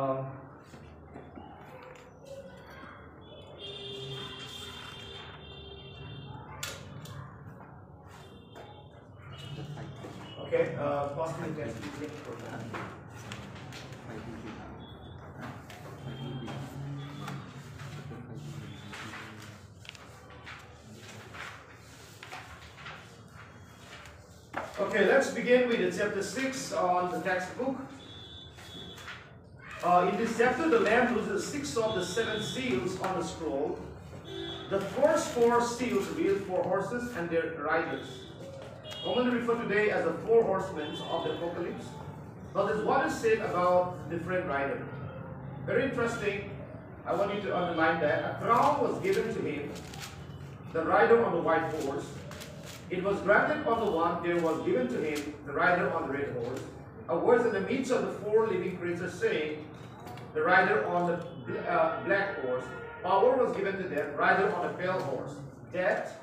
Um, okay, uh, possibly can click that. Okay, let's begin with chapter 6 on the textbook. Uh, in this chapter, the Lamb loses six of the seven seals on the scroll. The first four seals reveal four horses and their riders. Commonly referred today as the four horsemen of the Apocalypse. Now, there's what is said about different rider. Very interesting. I want you to underline that. A crown was given to him, the rider on the white horse. It was granted on the one, there was given to him, the rider on the red horse, a voice in the midst of the four living creatures saying, the rider on the uh, black horse, power was given to them, rider on a pale horse, death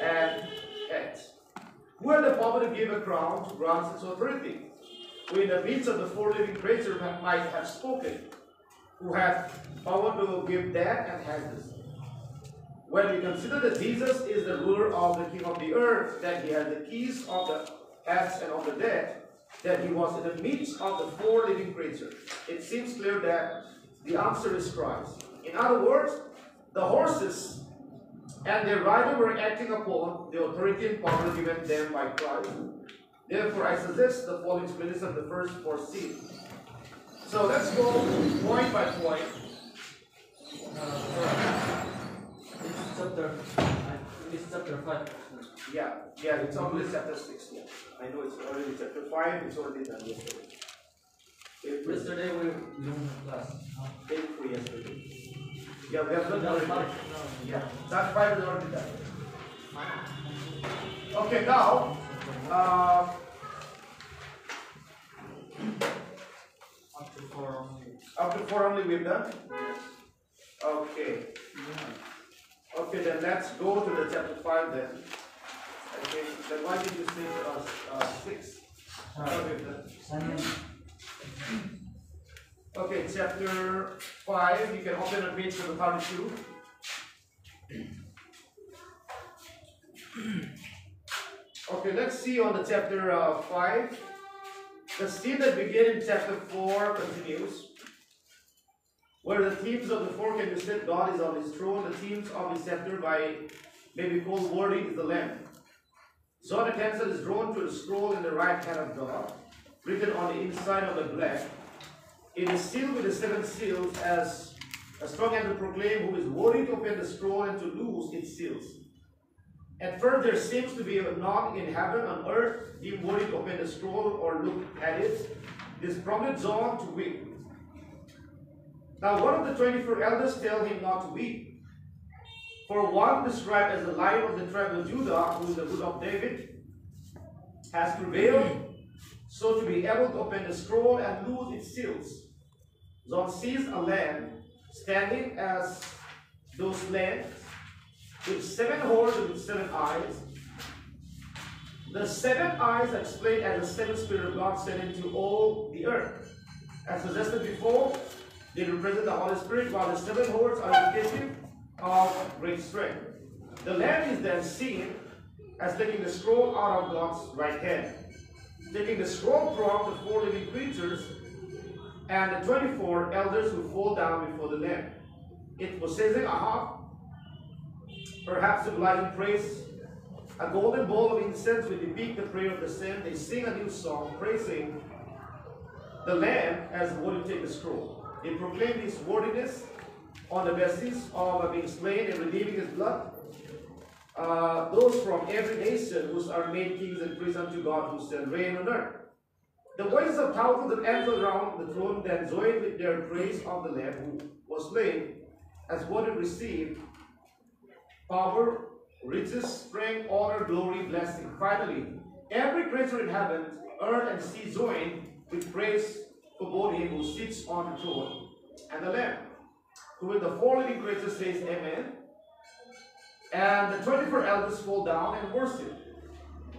and death. Who had the power to give a crown to grant its authority? Who in the midst of the four living creatures might have spoken, who had power to give death and has this. When we consider that Jesus is the ruler of the king of the earth, that he has the keys of the earth and of the dead, that he was in the midst of the four living creatures, it seems clear that the answer is Christ. In other words, the horses and their rider were acting upon the authority and power given them by Christ. Therefore, I suggest the following explanations of the first four seals. So let's go point by point. Uh, It's chapter, uh, it's chapter five. Yeah, yeah, it's only chapter 6. Yeah. I know it's already chapter 5, it's already done yesterday. Yesterday we learned class. April yesterday. Yeah, we have done That's already. five. Yeah, that 5 is already done. Okay, now, uh, Up to four only. up to 4 only we've done? Okay. Okay, then let's go to the chapter 5 then. Okay, then why did you say uh, uh, 6? Okay, chapter 5, you can open a page to the 32. Okay, let's see on the chapter uh, 5. The scene that began in chapter 4 continues. Where the themes of the four can be said, God is on his throne. The themes of his chapter by maybe called worthy is the Lamb. John attention is drawn to the scroll in the right hand of God, written on the inside of the black. It is sealed with the seven seals as a strong hand will proclaim who is worthy to open the scroll and to loose its seals. At first there seems to be a none in heaven on earth deemed worthy to open the scroll or look at it. This prompted John to weep. Now one of the twenty-four elders tell him not to weep. For one described as the lion of the tribe of Judah, who is the root of David, has prevailed so to be able to open the scroll and loose its seals. John sees a lamb standing as those lambs with seven horns and with seven eyes. The seven eyes are explained as the seven spirit of God sent into all the earth. As suggested before, they represent the Holy Spirit, while the seven horns are indicative of great strength. The Lamb is then seen as taking the scroll out of God's right hand, taking the scroll from the four living creatures and the 24 elders who fall down before the Lamb. It possessing a harp, perhaps symbolizing praise, a golden bowl of incense will depict the prayer of the saint. They sing a new song praising the Lamb as one who take the scroll. They proclaim his worthiness on the basis of being slain and redeeming his blood. Uh, those from every nation who are made kings and priests unto God who shall reign on earth. The voices of thousands of angels around the throne then join with their praise of the Lamb who was slain as one received power, riches, strength, honor, glory, blessing. Finally, every creature in heaven, earth, and sea join with praise for both him who sits on the throne and the Lamb. To which the four living creatures says Amen. And the 24 elders fall down and worship.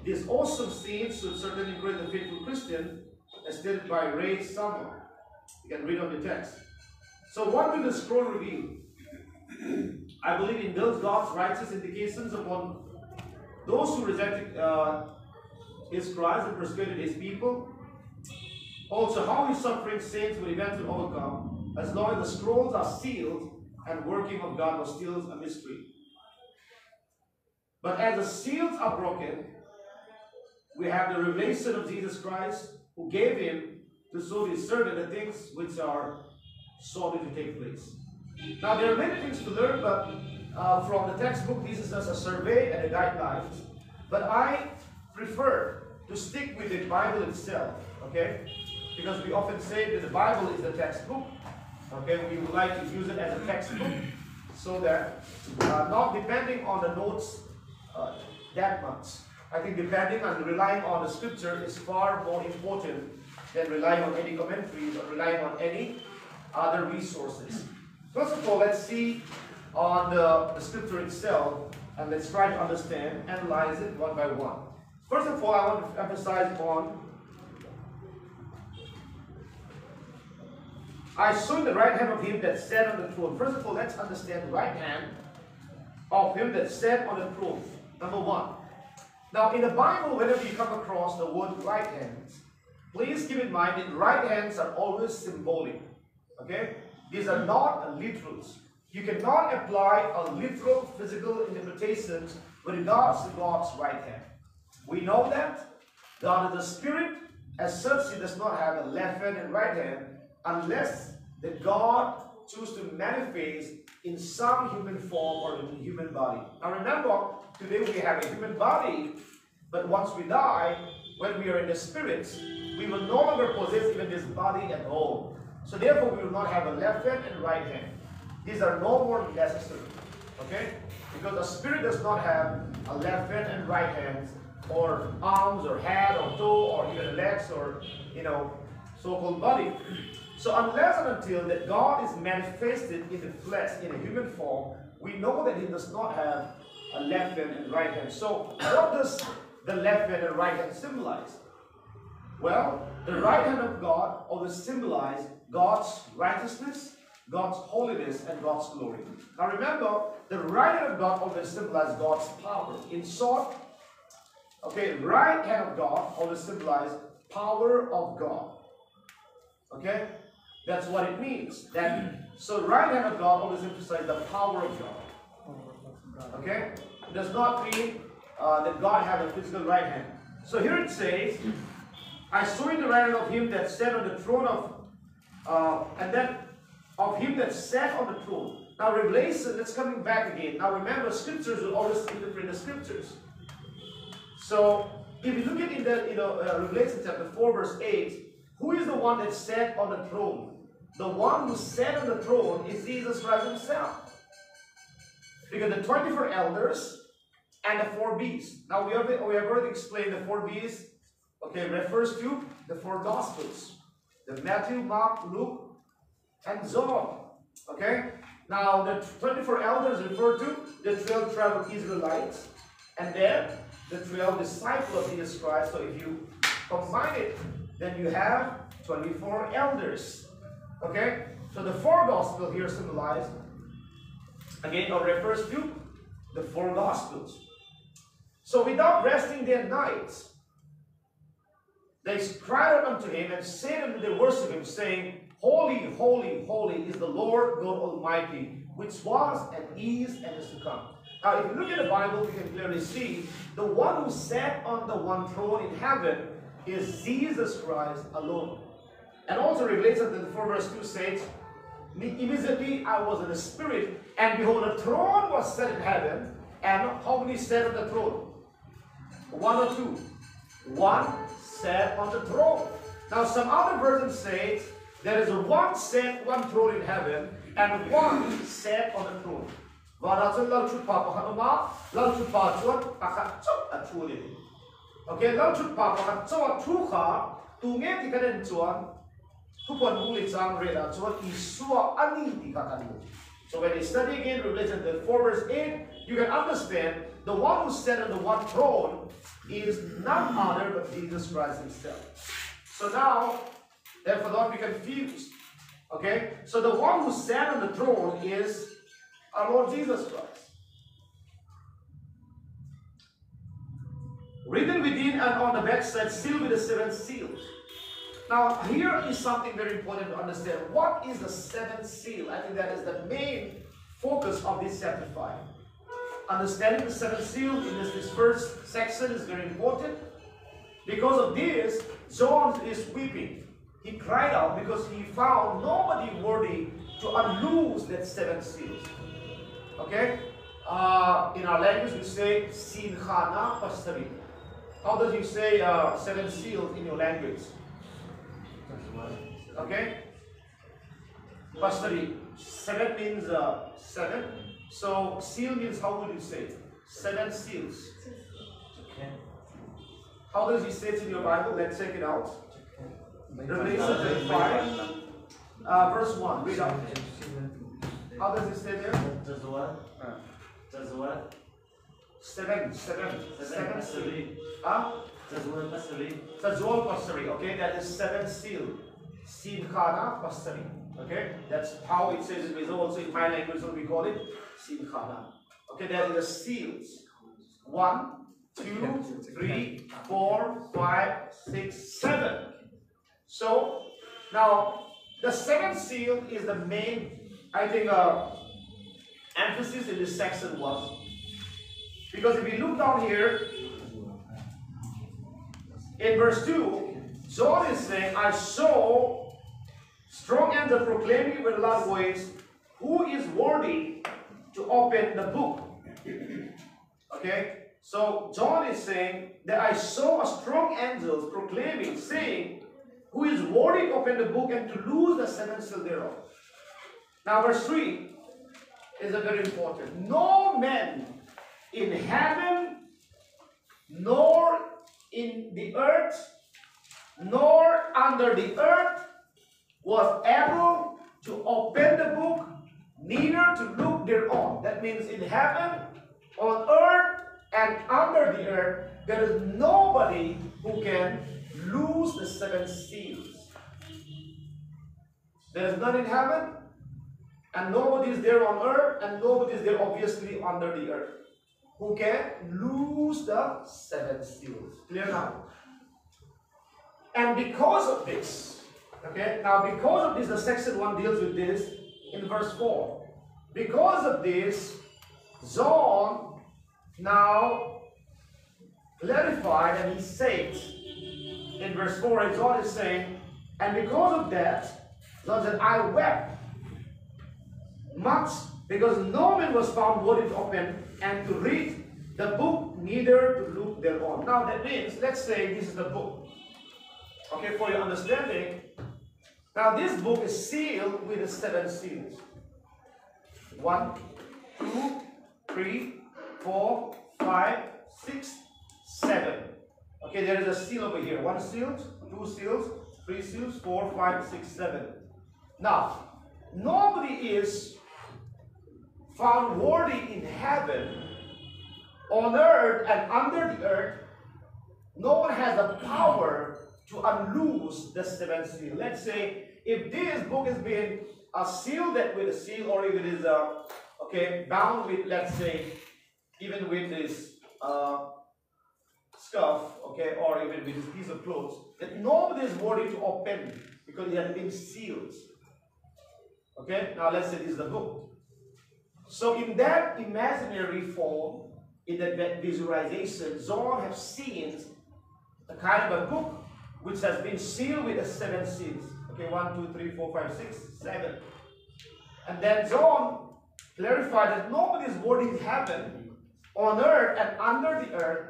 This awesome scene should certainly encourage the faithful Christian, as stated by Ray Summer. You can read on the text. So what will the scroll reveal? I believe in those God's righteous indications upon those who rejected uh, his Christ and persecuted his people. Also, how his suffering saints will eventually overcome, as long as the scrolls are sealed and working of God was still a mystery. But as the seals are broken, we have the revelation of Jesus Christ, who gave him to show his servant the things which are shortly to take place. Now, there are many things to learn, but uh, from the textbook, this is just a survey and a guideline. But I prefer to stick with the Bible itself, okay? Because we often say that the Bible is the textbook, okay? We would like to use it as a textbook so that uh, not depending on the notes uh, that much. I think depending on relying on the scripture is far more important than relying on any commentaries or relying on any other resources. First of all, let's see on the, the scripture itself and let's try to understand, analyze it one by one. First of all, I want to emphasize on I saw the right hand of him that sat on the throne. First of all, let's understand the right hand of him that sat on the throne. Number one. Now, in the Bible, whenever you come across the word right hands, please keep in mind that right hands are always symbolic. Okay? These are not literals. You cannot apply a literal physical interpretation with regards to God's right hand. We know that God is a spirit, as such, He does not have a left hand and right hand unless that God choose to manifest in some human form or in human body. Now remember, today we have a human body, but once we die, when we are in the spirits, we will no longer possess even this body at all. So therefore, we will not have a left hand and right hand. These are no more necessary. Okay? Because the spirit does not have a left hand and right hand, or arms, or head, or toe, or even legs, or you know, so-called body. So unless and until that God is manifested in the flesh, in a human form, we know that He does not have a left hand and right hand. So what does the left hand and right hand symbolize? Well, the right hand of God always symbolize God's righteousness, God's holiness, and God's glory. Now remember, the right hand of God always symbolizes God's power. In short, okay, right hand of God always symbolizes power of God. Okay? That's what it means. That so right hand of God always emphasizes the power of God. Okay? It does not mean uh, that God has a physical right hand. So here it says, I saw in the right hand of him that sat on the throne of, uh, and then of him that sat on the throne. Now Revelation, that's coming back again. Now remember, scriptures will always interpret the scriptures. So if you look at in the you know uh, Revelation chapter 4, verse 8, who is the one that sat on the throne? The one who sat on the throne is Jesus Christ himself. Because the 24 elders and the four beasts. Now we have, we have already explained the four beasts. Okay, refers to the four gospels. The Matthew, Mark, Luke, and John. Okay? Now the 24 elders refer to the 12 tribes of Israelites. And then the 12 disciples of Jesus Christ. So if you combine it, then you have 24 elders. Okay? So the four gospels here symbolize, again, or refers to the four gospels. So without resting their nights, they cried out unto him and said unto the worship of him, saying, Holy, holy, holy is the Lord God Almighty, which was and is and is to come. Now, if you look at the Bible, you can clearly see the one who sat on the one throne in heaven is Jesus Christ alone. And also Revelation 4 verse 2 says, Immediately I was in the spirit, and behold, a throne was set in heaven, and how many sat on the throne? One or two? One sat on the throne. Now some other versions say there is one set, one throne in heaven, and one sat on the throne. A. Okay, lau chut pa pakat chut chu kha, tu nge ti kaden chuan, tu pon hung li chang re da chuan i suwa ani ka. So when you study again Revelation the 4 verse 8, you can understand the one who sat on the one throne is none other but Jesus Christ himself. So now, therefore don't be confused. Okay? So the one who sat on the throne is our Lord Jesus Christ. Written within and on the backside, sealed with the seven seals. Now, here is something very important to understand. What is the seventh seal? I think that is the main focus of this chapter 5. Understanding the seventh seal in this, this first section is very important. Because of this, John is weeping. He cried out because he found nobody worthy to unloose that seven seals. Okay? Uh, in our language, we say Sinhana Pastari. How does you say uh, seven seals in your language? Okay? Pastari. Seven means uh, seven. So seal means how would you say? Seven seals. Okay. How does he say it in your Bible? Let's check it out. Revelation 5, uh, verse 1. Read out. How does it say there? Does what? Does what? Seven, seven, Seven seven seal. Huh? What pasuri? Tajol Pasari, okay? That is seven seal. Sinkhana Pasari. Okay? That's how it says in Mizo. Also in my language, what we call it? Sinkhana. Okay, that is the seals. One, two, three, four, five, six, seven. So now the seventh seal is the main, I think, uh, emphasis in this section was because if we look down here in verse 2, John is saying, I saw strong angel proclaiming with a loud voice, Who is worthy to open the book? Okay? So John is saying that I saw a strong angel proclaiming, saying, Who is worthy to open the book and to loose the seven seal thereof? Now, verse 3 is a very important. No man in heaven, nor in the earth, nor under the earth was able to open the book, neither to look thereon. That means in heaven, on earth, and under the earth, there is nobody who can lose the seven seals. There is none in heaven, and nobody is there on earth, and nobody is there obviously under the earth who can lose the seven seals. Clear now? And because of this, okay, now because of this, the section 1 deals with this in verse 4. Because of this, John now clarified and he said in verse 4, and John is saying, and because of that, John said, I wept much because no man was found worthy to open and to read the book, neither to look thereon. Now that means, let's say this is the book. Okay, for your understanding, now this book is sealed with the seven seals. One, two, three, four, five, six, seven. Okay, there is a seal over here. One seal, two seals, three seals, four, five, six, seven. Now, nobody is found worthy in heaven, on earth, and under the earth. No one has the power to unloose the seventh seal. Let's say if this book is being uh, sealed with a seal, or if it is uh, okay bound with, let's say, even with this uh, scuff, okay, or even with this piece of clothes, that nobody is worthy to open because it has been sealed. Okay, now let's say this is the book. So in that imaginary form, in that visualization, John has seen a kind of a book which has been sealed with the seven seals. Okay, one, two, three, four, five, six, seven. And then John clarified that nobody is worthy in heaven, on earth, and under the earth.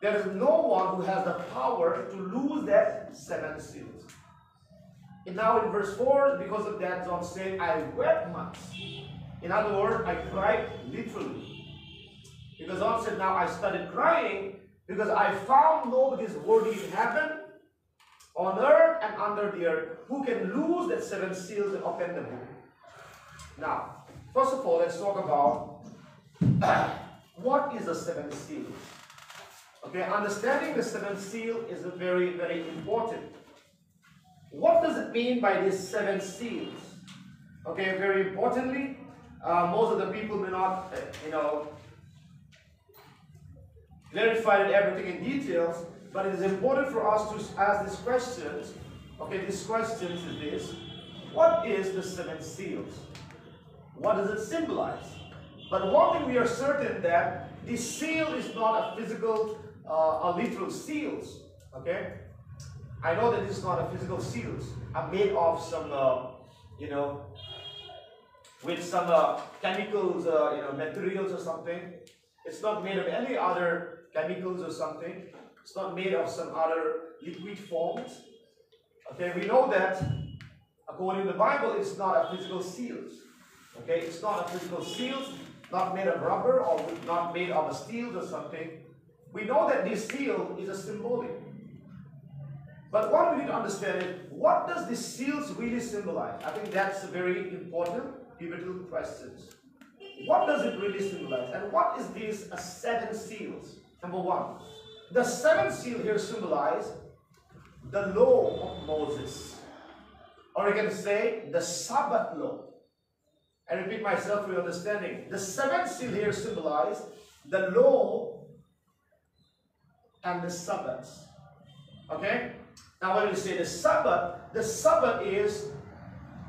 There is no one who has the power to lose that seven seals. And now in verse 4, because of that, John said, I wept much. In other words, I cried literally. Because John said, Now I started crying because I found nobody is worthy in heaven, on earth, and under the earth who can lose that seven seals and open the book. Now, first of all, let's talk about what is the seven seal. Okay, understanding the seven seal is very, very important. what does it mean by these seven seals? Okay, very importantly, uh, most of the people may not, uh, you know, verify everything in details, but it is important for us to ask these questions. Okay, these questions is this. What is the seven seals? What does it symbolize? But one thing we are certain that this seal is not a physical, uh, a literal seals. Okay? I know that this is not a physical seals. I'm made of some, uh, you know, with some uh, chemicals, uh, you know, materials or something. It's not made of any other chemicals or something. It's not made of some other liquid forms. Okay, we know that according to the Bible, it's not a physical seal. Okay, it's not a physical seal, not made of rubber or not made of a steel or something. We know that this seal is a symbolic. But what we need to understand is, what does this seals really symbolize? I think that's a very important, pivotal question. What does it really symbolize? And what is these uh, seven seals? Number one, the seventh seal here symbolize the law of Moses. Or you can say the Sabbath law. I repeat myself for your understanding. The seventh seal here symbolize the law and the Sabbath. Okay? Now when we say the Sabbath, the Sabbath is,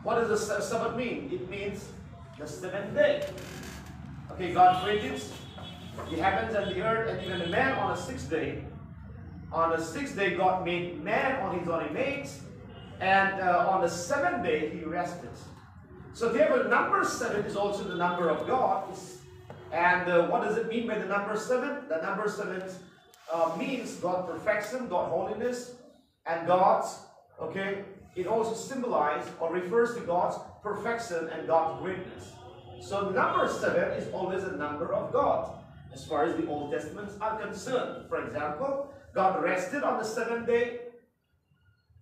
what does the Sabbath mean? It means the seventh day. Okay, God created the happens and the earth and even the man on the sixth day. On the sixth day, God made man on his own image, and uh, on the seventh day, he rested. So therefore, number seven is also the number of God. And uh, what does it mean by the number seven? The number seven uh, means God perfection, God holiness, and God's, okay, it also symbolizes or refers to God's perfection and God's greatness. So number seven is always a number of God as far as the Old Testaments are concerned. For example, God rested on the seventh day,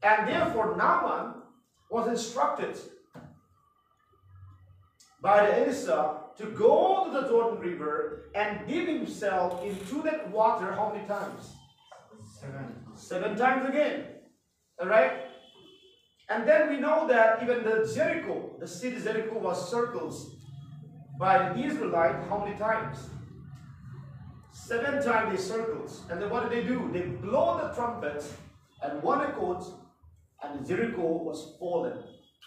and therefore Naaman was instructed by the Elisha to go to the Jordan River and dip himself into that water how many times? Seven. Seven times again. Alright? And then we know that even the Jericho, the city Jericho was circled by the Israelite how many times? Seven times they circled. And then what did they do? They blow the trumpet and one accord and Jericho was fallen.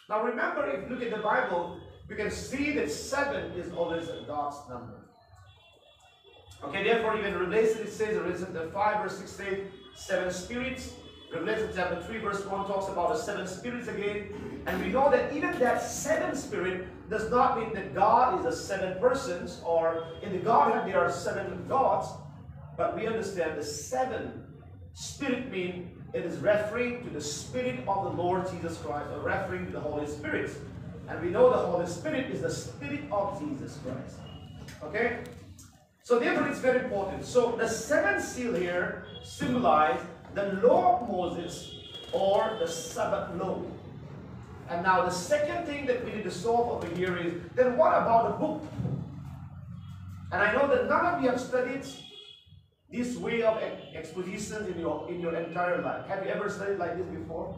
Now remember, if you look at the Bible, we can see that seven is always a God's number. Okay, therefore even Revelation it says, Revelation 5 verse 6 8, seven spirits. Revelation chapter 3 verse 1 talks about the seven spirits again. And we know that even that seven spirit does not mean that God is a seven persons or in the Godhead there are seven gods. But we understand the seven spirit mean it is referring to the spirit of the Lord Jesus Christ or referring to the Holy Spirit. And we know the Holy Spirit is the spirit of Jesus Christ. Okay? So therefore it's very important. So the seventh seal here symbolize the law of Moses or the Sabbath law. And now the second thing that we need to solve over here is, then what about the book? And I know that none of you have studied this way of exposition in your, in your entire life. Have you ever studied like this before?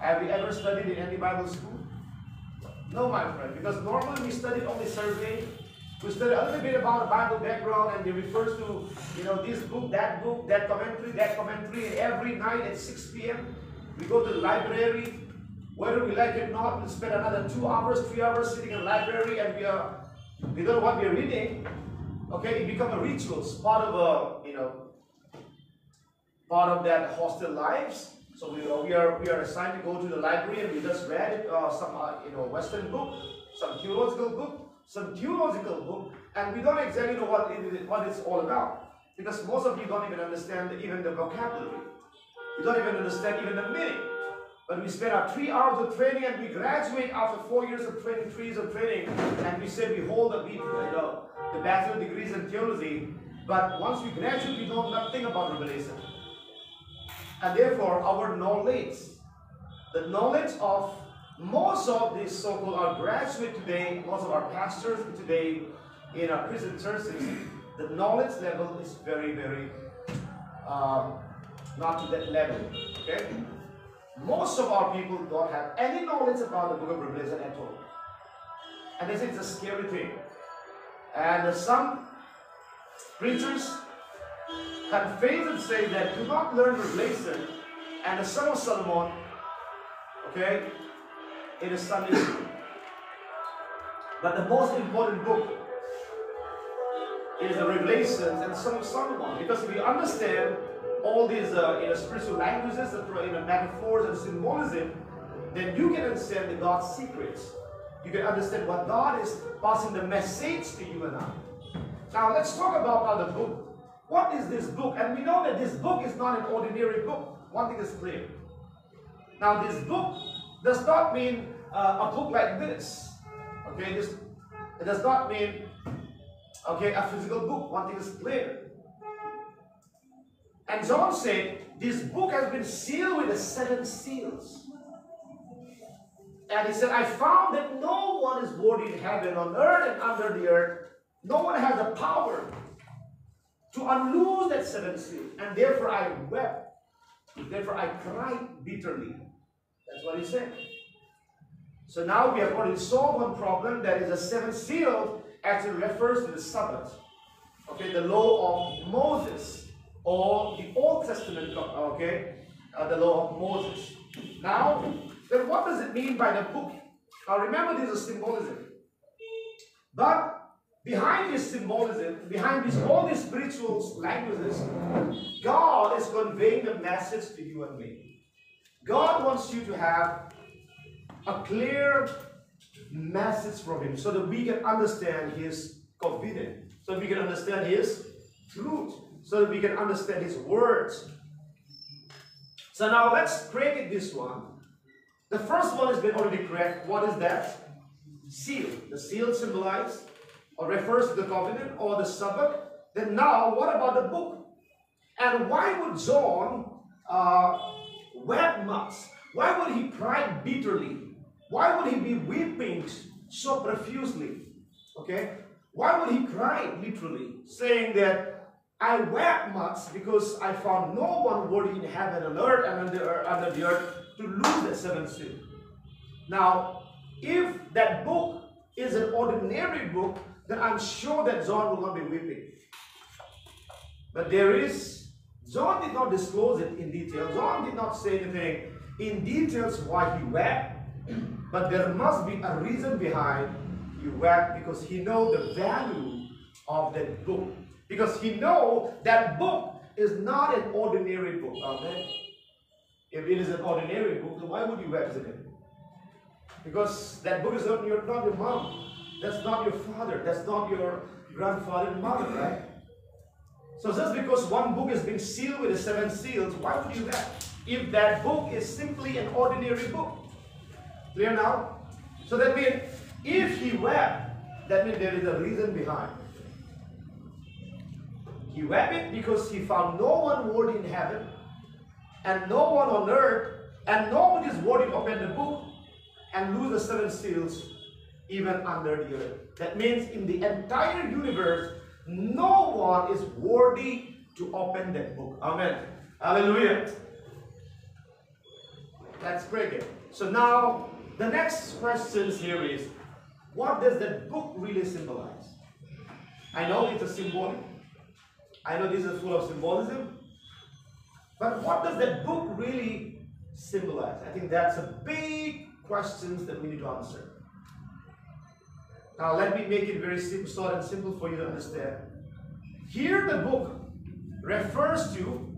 Have you ever studied in any Bible school? No, my friend, because normally we study only survey. We study a little bit about the Bible background and it refers to, you know, this book, that book, that commentary, that commentary. Every night at 6 p.m., we go to the library whether we like it or not, we'll spend another two hours, three hours sitting in library and we are, we don't know what we're reading. Okay, it becomes a ritual, part of a, you know, part of that hostel lives. So we, we are we are assigned to go to the library and we just read uh, some uh, you know Western book, some theological book, some theological book, and we don't exactly know what it, what it's all about because most of you don't even understand even the vocabulary. You don't even understand even the meaning. But we spend our three hours of training and we graduate after four years of training, three years of training, and we say we hold the, the, the bachelor degrees in theology. But once we graduate, we know nothing about Revelation. And therefore, our knowledge, the knowledge of most of these so-called our graduate today, most of our pastors today in our Christian churches, the knowledge level is very, very um, not to that level. Okay? Most of our people don't have any knowledge about the book of Revelation at all. And they say it's a scary thing. And some preachers have faith and say that do not learn Revelation and the Song of Solomon, okay, in a Sunday school. But the most important book is the Revelations and Song of Solomon. Because if you understand all these uh, you know, spiritual languages, the you know, metaphors and symbolism, then you can understand the God's secrets. You can understand what God is passing the message to you and I. Now let's talk about now the book. What is this book? And we know that this book is not an ordinary book. One thing is clear. Now this book does not mean uh, a book like this. Okay, this it does not mean okay a physical book. One thing is clear. And John said, This book has been sealed with the seven seals. And he said, I found that no one is worthy in heaven, on earth, and under the earth. No one has the power to unloose that seven seal. And therefore I wept. Therefore I cried bitterly. That's what he said. So now we have already solved one problem that is a seven seal actually refers to the Sabbath. Okay, the law of Moses or the Old Testament, okay, uh, the law of Moses. Now, then what does it mean by the book? Now remember this is symbolism. But behind this symbolism, behind this all these spiritual languages, God is conveying a message to you and me. God wants you to have a clear message from Him so that we can understand His covenant, so we can understand His truth so that we can understand his words. So now let's create this one. The first one has been already correct. What is that? Seal. The seal symbolizes or refers to the covenant or the Sabbath. Then now, what about the book? And why would John uh, weep much? Why would he cry bitterly? Why would he be weeping so profusely? Okay? Why would he cry literally, saying that I wept much because I found no one worthy in heaven and earth and under, the earth to lose the seventh seal. Now, if that book is an ordinary book, then I'm sure that John will not be weeping. But there is, John did not disclose it in detail. John did not say anything in details why he wept. But there must be a reason behind he wept because he knows the value of that book. Because he know that book is not an ordinary book. Amen. If it is an ordinary book, then why would you exit it? Because that book is not your, not your mom. That's not your father. That's not your grandfather and mother, right? So just because one book has been sealed with the seven seals, why would you that? If that book is simply an ordinary book. Clear now? So that means if he wept, that means there is a reason behind. He wept it because he found no one worthy in heaven, and no one on earth, and nobody is worthy to open the book and lose the seven seals even under the earth. That means in the entire universe, no one is worthy to open that book. Amen. Hallelujah. Let's break it. So now, the next question here is, what does that book really symbolize? I know it's a symbolic, I know this is full of symbolism, but what does that book really symbolize? I think that's a big question that we need to answer. Now, let me make it very simple, short and simple for you to understand. Here, the book refers to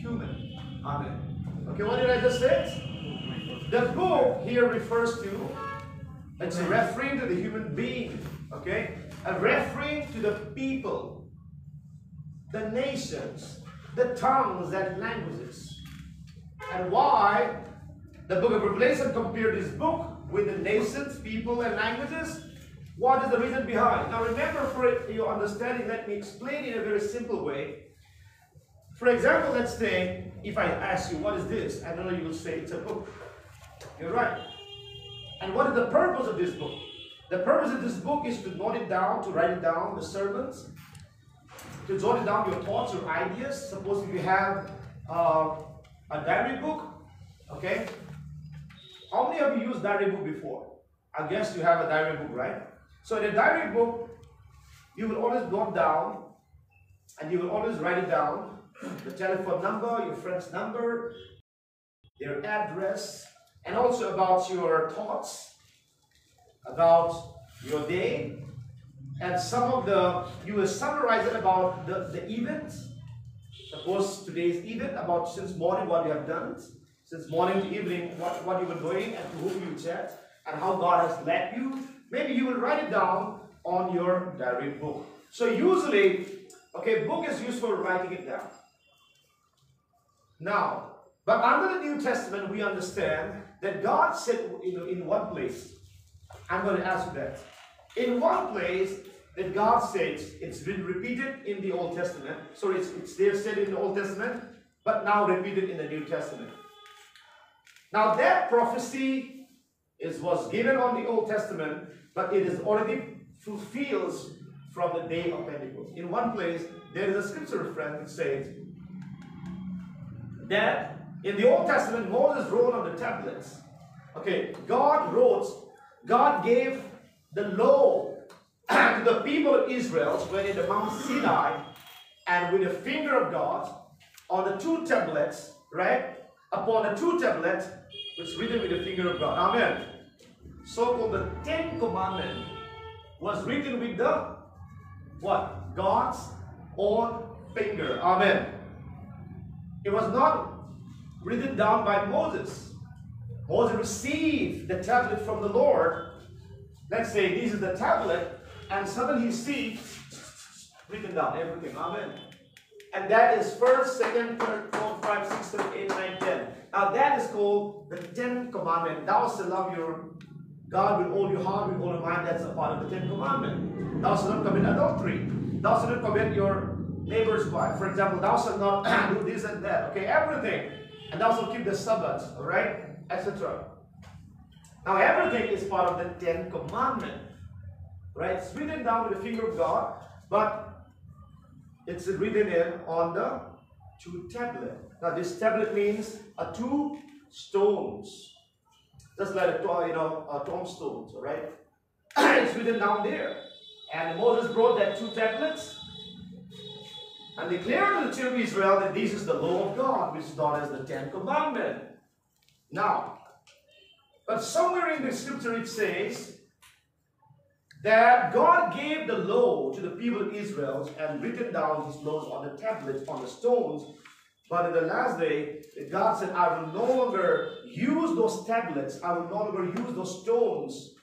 human. Amen. Okay, what did I just say? The book here refers to, it's referring to the human being. Okay? A referring to the people, the nations, the tongues and languages. And why the book of Revelation compared this book with the nations, people, and languages? What is the reason behind? Now remember, for your understanding, let me explain in a very simple way. For example, let's say, if I ask you, what is this? I know you will say it's a book. You're right. And what is the purpose of this book? The purpose of this book is to note it down, to write it down, the sermons, to jot it down your thoughts, your ideas. Suppose if you have uh, a diary book, okay? How many of you used diary book before? I guess you have a diary book, right? So in a diary book, you will always note down and you will always write it down the telephone number, your friend's number, their address, and also about your thoughts, about your day, and some of the, you will summarize it about the, the event. Suppose today's event, about since morning what you have done, since morning to evening, what, what you were doing, and to whom you chat, and how God has led you. Maybe you will write it down on your diary book. So usually, okay, book is used for writing it down. Now, but under the New Testament, we understand that God said in, in one place, I'm going to ask you that. In one place, that God says, it's been repeated in the Old Testament. Sorry, it's, it's there said in the Old Testament, but now repeated in the New Testament. Now that prophecy is was given on the Old Testament, but it is already fulfills from the day of Pentecost. In one place, there is a scripture reference that says that in the Old Testament, Moses wrote on the tablets. Okay, God wrote, God gave the law to the people of Israel when in the Mount Sinai and with the finger of God on the two tablets, right? Upon the two tablets, it's written with the finger of God. Amen. So called the Ten Commandment was written with the what? God's own finger. Amen. It was not written down by Moses. Moses received the tablet from the Lord. Let's say this is the tablet, and suddenly he sees written down everything. Amen. And that is first, second, third, fourth, five, six, seven, eight, nine, ten. Now that is called the Ten Commandment. Thou shalt love your God with all your heart, with all your mind. That's a part of the Ten Commandment. Thou shalt not commit adultery. Thou shalt not commit your neighbor's wife. For example, thou shalt not do this and that. Okay, everything. And thou shalt keep the Sabbath, all right, etc. Now everything is part of the Ten Commandment. Right? It's written down with the finger of God, but it's written in on the two tablet. Now this tablet means a two stones. Just like a you know a tombstones, all right? it's written down there. And Moses brought that two tablets and declared to the children of Israel that this is the law of God, which is known as the Ten Commandment. Now, but somewhere in the scripture it says that God gave the law to the people of Israel and written down his laws on the tablets, on the stones. But in the last day, God said, I will no longer use those tablets, I will no longer use those stones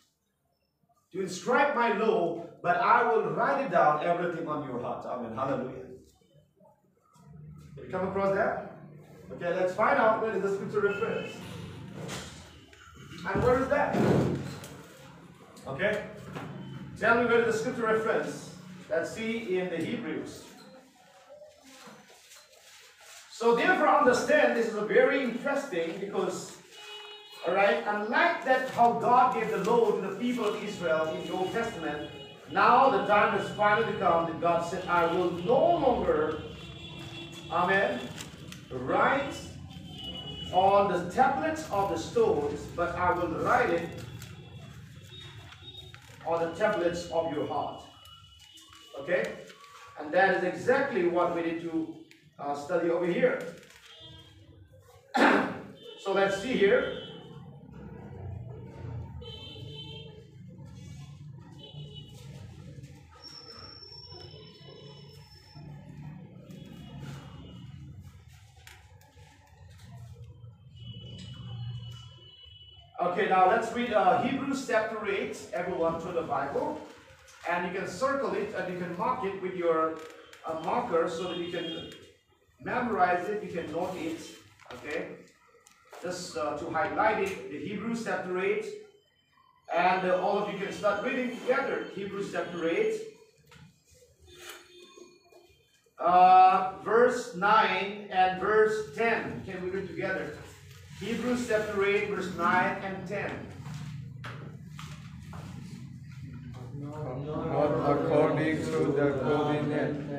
to inscribe my law, but I will write it down, everything on your heart. Amen. Hallelujah. Have you come across that? Okay, let's find out where the scripture reference. And where is that? Okay? Tell me where the scripture reference. Let's see in the Hebrews. So therefore understand this is a very interesting because alright, unlike that how God gave the law to the people of Israel in the Old Testament, now the time has finally come that God said, I will no longer, Amen, write on the tablets of the stones, but I will write it on the tablets of your heart. Okay? And that is exactly what we need to uh, study over here. so let's see here. Okay, now let's read uh, Hebrews chapter 8, everyone to the Bible. And you can circle it and you can mark it with your uh, marker so that you can memorize it, you can note it. Okay, just uh, to highlight it, the Hebrews chapter 8. And uh, all of you can start reading together Hebrews chapter 8. Uh, verse 9 and verse 10. Can we read together? Hebrews chapter 8, verse 9 and 10. Not according to the covenant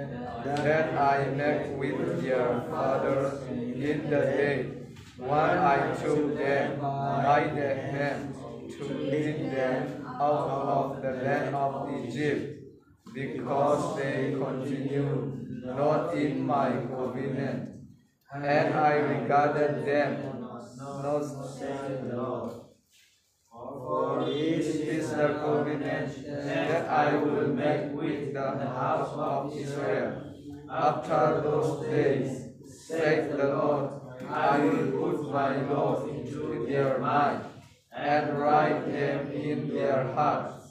that I made with your fathers in the day when I took them by the hand to lead them out of the land of Egypt, because they continued not in my covenant, and I regarded them said the Lord. For this is the covenant that I will make with the house of Israel. After those days, saith the Lord, I will put my laws into their mind, and write them in their hearts,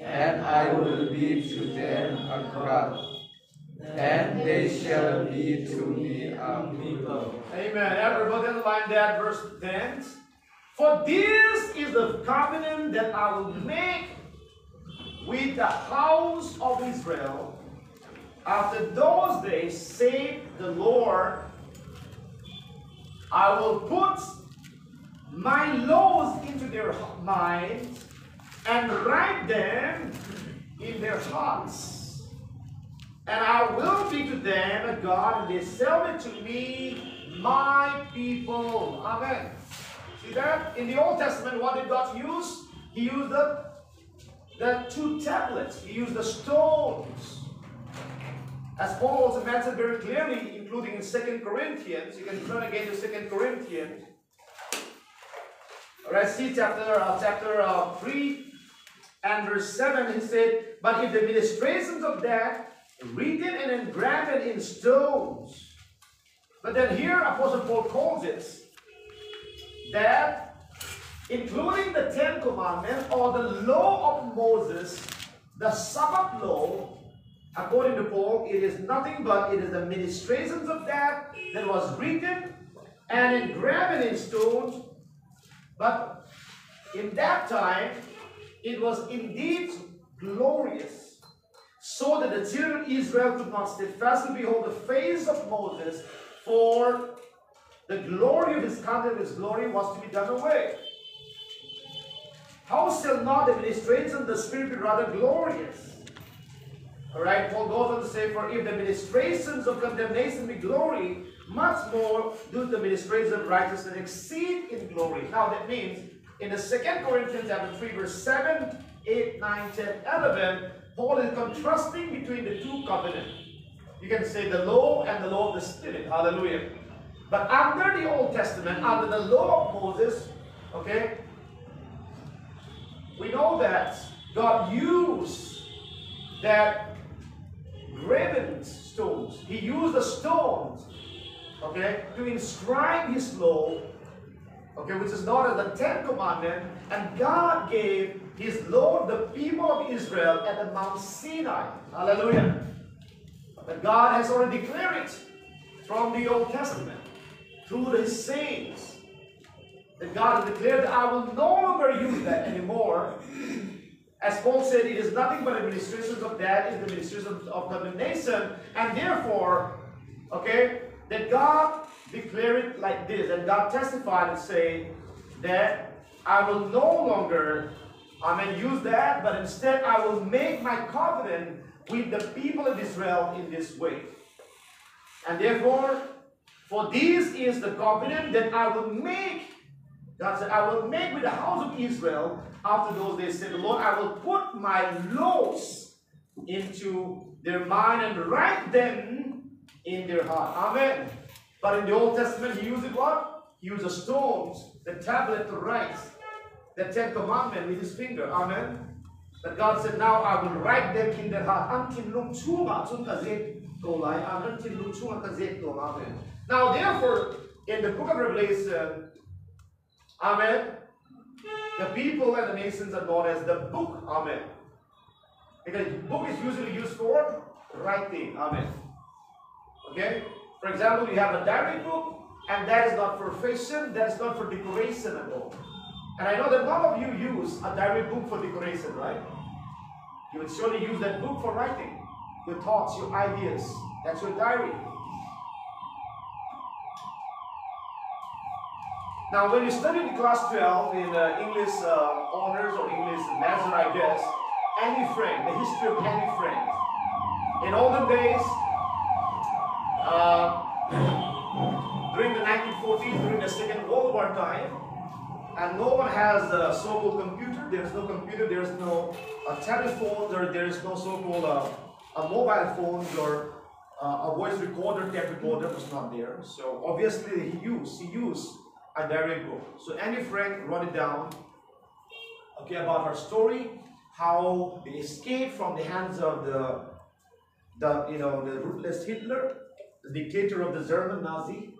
and I will be to them a God, and they shall be to me a people. Amen. Everybody underline that verse 10. For this is the covenant that I will make with the house of Israel after those days, saith the Lord. I will put my laws into their minds and write them in their hearts. And I will be to them a God, and they shall be to me my people. Amen. See that? In the Old Testament, what did God use? He used the, the two tablets. He used the stones. As Paul also mentioned very clearly, including in Second Corinthians, you can turn again to Second Corinthians. Right, see chapter uh, chapter uh, three and verse seven. He said, "But if the ministrations of that written and engraved in stones," but then here Apostle Paul calls it that, including the Ten Commandments or the law of Moses, the Sabbath law, according to Paul, it is nothing but it is the ministrations of that that was written and engraved in stones. But in that time, it was indeed glorious, so that the children of Israel could not steadfastly behold the face of Moses, for the glory of his countenance, his glory was to be done away. How shall not the ministration of the Spirit be rather glorious? Alright, Paul goes on to say, For if the ministrations of condemnation be glory, much more do the ministrations of righteousness exceed in glory. Now that means in the second Corinthians chapter 3, verse 7, 8, 9, 10, 11, Paul is contrasting between the two covenants. You can say the law and the law of the Spirit. Hallelujah. But under the Old Testament, under the law of Moses, okay, we know that God used that graven stones. He used the stones, okay, to inscribe his law, okay, which is known as the Ten Commandment, and God gave his Lord, the people of Israel at the Mount Sinai. Hallelujah. But God has already declared it from the Old Testament through his saints. That God has declared that I will no longer use that anymore. As Paul said, it is nothing but administrations of that, is the administrations of condemnation, and therefore, okay, that God declared it like this, and God testified and say that I will no longer, I mean, use that, but instead I will make my covenant with the people of Israel in this way. And therefore, for this is the covenant that I will make. God said, I will make with the house of Israel after those days, said the Lord, I will put my laws into their mind and write them in their heart. Amen. But in the Old Testament, he used what? He used the stones, the tablet to write the Ten Commandments with his finger. Amen. But God said, Now I will write them in their heart. Until lung chunga chun golai. Until lung chunga go. Amen. Now, therefore, in the book of Revelation, Amen, the people and the nations are known as the book. Amen. Because book is usually used for writing. Amen. Okay? For example, you have a diary book, and that is not for fashion, that is not for decoration at all. And I know that none of you use a diary book for decoration, right? You would surely use that book for writing your thoughts, your ideas. That's your diary. Now, when you studied class 12 in uh, English uh, honors or English major, I guess, Annie Frank, the history of Annie Frank. In olden days, uh, during the 1940s, during the Second World War time, and no one has a so-called computer. There's no computer. There's no uh, telephones, or there is no so-called uh, a mobile phones or uh, a voice recorder, tape recorder was not there. So obviously he used he used a diary book. So Annie Frank wrote it down. Okay, about her story, how they escaped from the hands of the the you know the ruthless Hitler, the dictator of the German Nazi,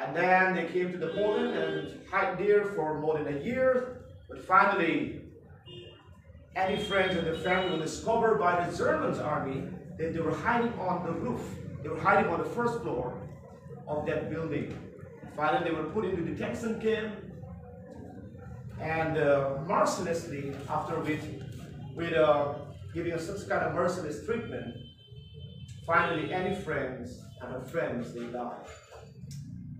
and then they came to the Poland and hid there for more than a year. But finally, any friends and the family were discovered by the German army that they were hiding on the roof. They were hiding on the first floor of that building. Finally, they were put into detention camp and uh, mercilessly, after with, with uh, giving such kind of merciless treatment, finally any friends and her friends, they died.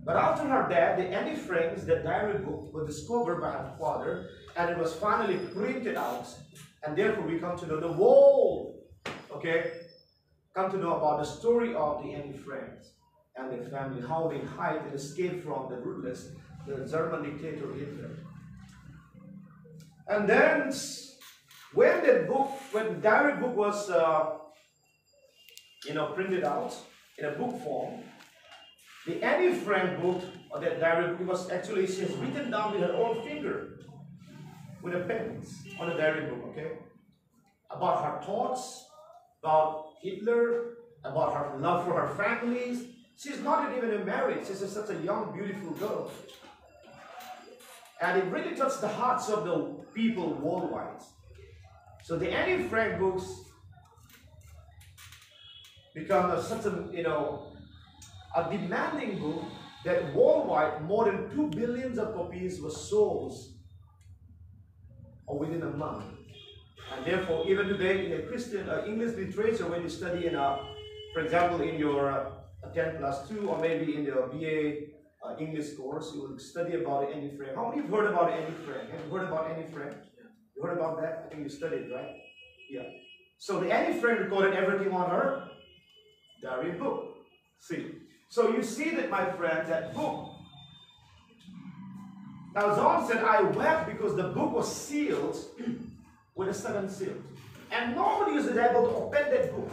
But after her death, the Annie Franks, the diary book, was discovered by her father, and it was finally printed out. And therefore, we come to know the whole, okay, come to know about the story of the Annie Franks and their family, how they hide and escape from the ruthless, the German dictator Hitler. And then, when the book, when the diary book was, uh, you know, printed out in a book form, the Annie Frank book, or that diary book, was actually she has written down with her own finger, with a pen on the diary book, okay? About her thoughts, about Hitler, about her love for her families. She's not even in marriage. She's such a young, beautiful girl. And it really touched the hearts of the people worldwide. So the Annie Frank books become a, such a, you know, a demanding book that worldwide more than 2 billions of copies were sold within a month. And therefore, even today in a Christian uh, English literature, when you study in a, for example, in your uh, 10 plus 2 or maybe in your BA uh, English course, you will study about Annie Frank. How many have heard about Annie Frank? Have you heard about Annie Frank? You heard about that? I think you studied, right? Yeah. So the Annie Frank recorded everything on her diary book. See. So you see that, my friend, that book. Now John said, I wept because the book was sealed with a seven seal. And nobody is able to open that book.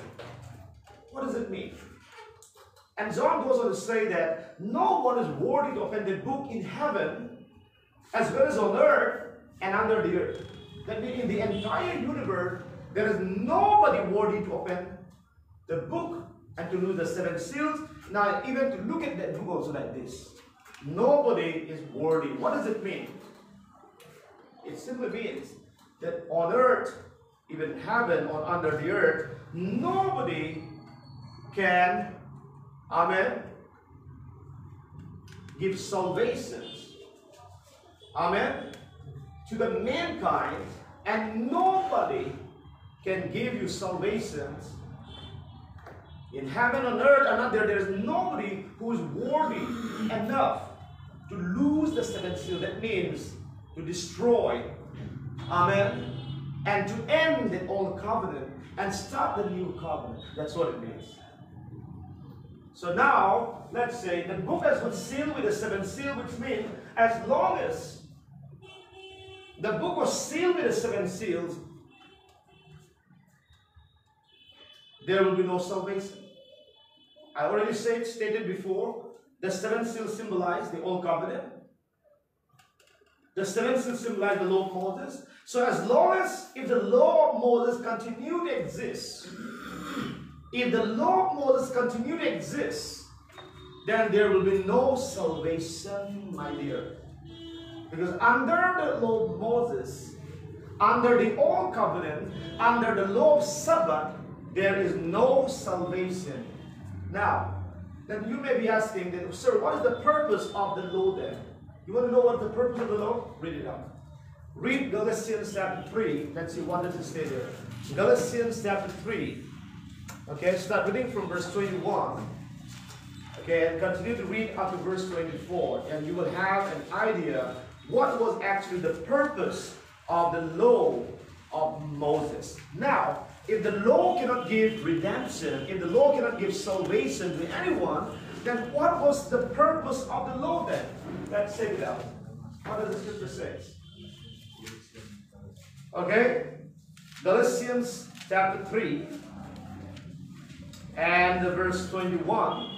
What does it mean? And John goes on to say that no one is worthy to open the book in heaven as well as on earth and under the earth. That means in the entire universe, there is nobody worthy to open the book and to lose the seven seals. Now, even to look at that book also like this. Nobody is worthy. What does it mean? It simply means that on earth, even heaven or under the earth, nobody can, amen, give salvation, amen, to the mankind, and nobody can give you salvation in heaven on earth and out there. There is nobody who is worthy enough to lose the seventh seal. That means to destroy Amen. And to end the old covenant and start the new covenant. That's what it means. So now, let's say the book has been sealed with the seventh seal, which means as long as the book was sealed with the seven seals, there will be no salvation. I already said, stated before, the seven seals symbolize the old covenant. The seven seals symbolize the law of Moses. So as long as, if the law of Moses continue to exist, if the law of Moses continue to exist, then there will be no salvation, my dear. Because under the law of Moses, under the old covenant, under the law of Sabbath, there is no salvation. Now, then you may be asking, then, sir, what is the purpose of the law then? You want to know what the purpose of the law? Read it out. Read Galatians chapter 3. Let's see what does it say there. Galatians chapter 3. Okay, start reading from verse 21. Okay, and continue to read up to verse 24. And you will have an idea what was actually the purpose of the law of Moses. Now, if the law cannot give redemption, if the law cannot give salvation to anyone, Then what was the purpose of the law then? Let's out. What does the scripture say? Okay? Galatians chapter 3 and verse 21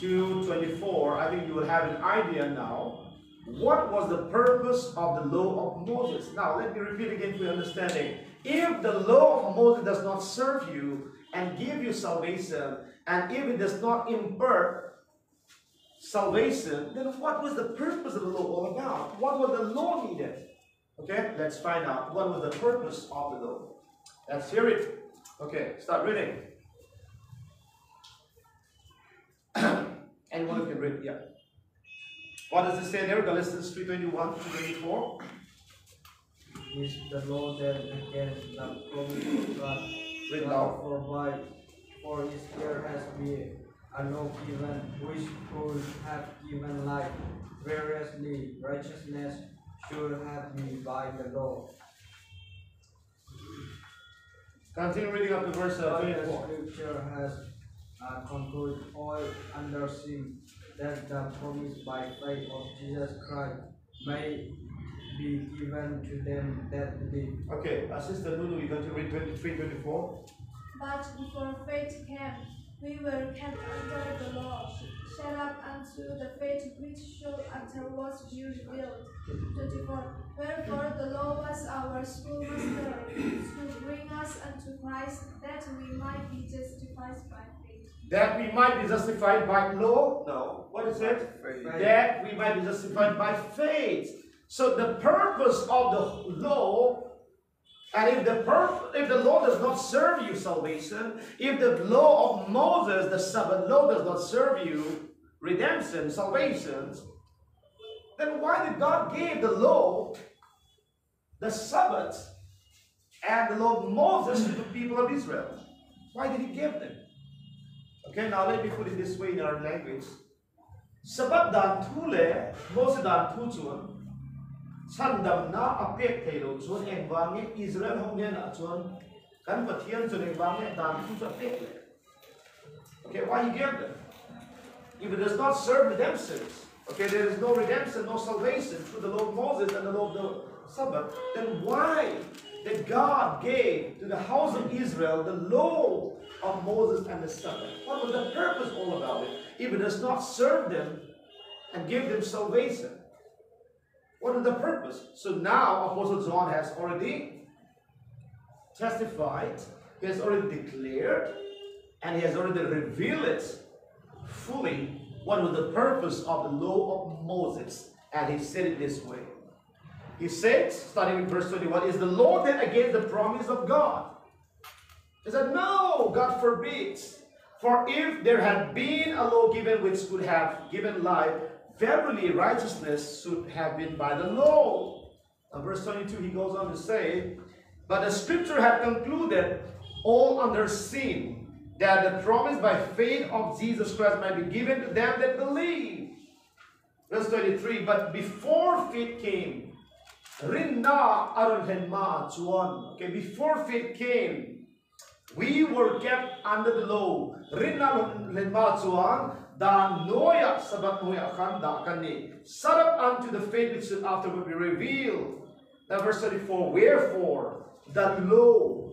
to 24. I think you will have an idea now. What was the purpose of the law of Moses? Now, let me repeat again for your understanding. If the law of Moses does not serve you and give you salvation, and if it does not impart salvation, then what was the purpose of the law all about? What was the law needed? Okay, let's find out what was the purpose of the law. Let's hear it. Okay, start reading. Anyone can read, yeah. What does it say there? Galatians 3.21 to 24. Is the law that against the promise of God. Loud. provide for his there has been a law given which could have given life, variously righteousness should have been by the law. Continue reading up to verse uh, But the 24. scripture has uh, concluded all under sin that the promise by faith of Jesus Christ may be given to them that believe. Okay, uh, Sister Lulu, you're going to read 23, 24. But before faith came, we were kept under the law, shut up unto the faith which should afterwards be revealed. 24. Wherefore the law was our schoolmaster to bring us unto Christ, that we might be justified by faith. That we might be justified by law? No. What is it? Faith. That we might be justified by faith. So the purpose of the law, and if the if the law does not serve you salvation, if the law of Moses, the Sabbath law, does not serve you redemption, salvation, then why did God give the law, the Sabbath, and the law of Moses to the people of Israel? Why did He give them? Okay, now let me put it this way in our language. Sebab dan thule, Moses dan thu chuan, sandam na chuan eng wange Israel hong nen a chuan kan pathian chuan eng wange dan chu apek le. Okay, why he gave them? If it does not serve redemption, okay, there is no redemption, no salvation through the of Moses and the law of the Sabbath, then why did God gave to the house of Israel the law of Moses and the Sabbath? What was the purpose all about it? If it does not serve them and give them salvation, what is the purpose? So now Apostle John has already testified, he has already declared, and he has already revealed it fully what was the purpose of the law of Moses. And he said it this way. He said, starting with verse 21, is the law then against the promise of God? He said, No, God forbids. For if there had been a law given which could have given life, verily righteousness should have been by the law. Now, verse 22, he goes on to say, But the scripture had concluded all under sin, that the promise by faith of Jesus Christ might be given to them that believe. Verse 23, But before faith came, Rinna aron henma chuan. Okay, before faith came, we were kept under the law. Rinna henma chuan, sabat noya kan da kani. Set up unto the faith which should afterward be revealed. Now verse 34, Wherefore the law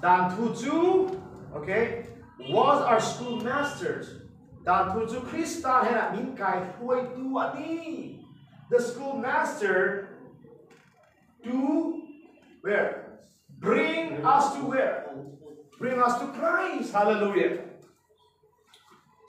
Dan Tutu, okay, was our schoolmasters. Dan Tutu Krista hera min kai huay tu ani. The schoolmaster to where? Bring us to where? Bring us to Christ. Hallelujah.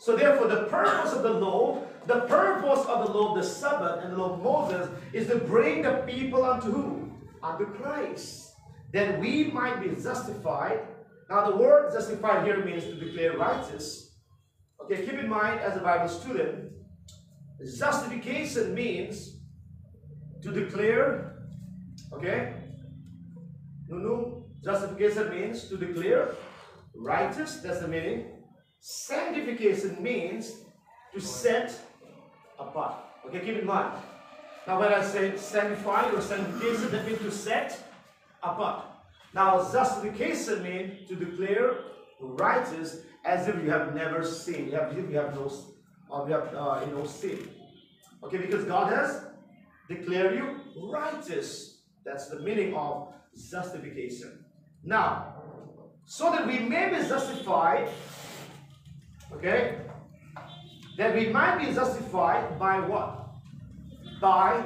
So therefore, the purpose of the law, the purpose of the law the Sabbath and the law of Moses is to bring the people unto who? Unto Christ. That we might be justified. Now the word justified here means to declare righteous. Okay, keep in mind as a Bible student, justification means to declare, okay? No, no. Justification means to declare righteous, that's the meaning. Sanctification means to set apart. Okay, keep in mind. Now, when I say sanctified or sanctification, that means to set apart. Now, justification means to declare righteous as if you have never sinned. You have, you have no, or you have uh, you know sin. Okay, because God has declared you righteous. That's the meaning of justification. Now, so that we may be justified, okay, that we might be justified by what? By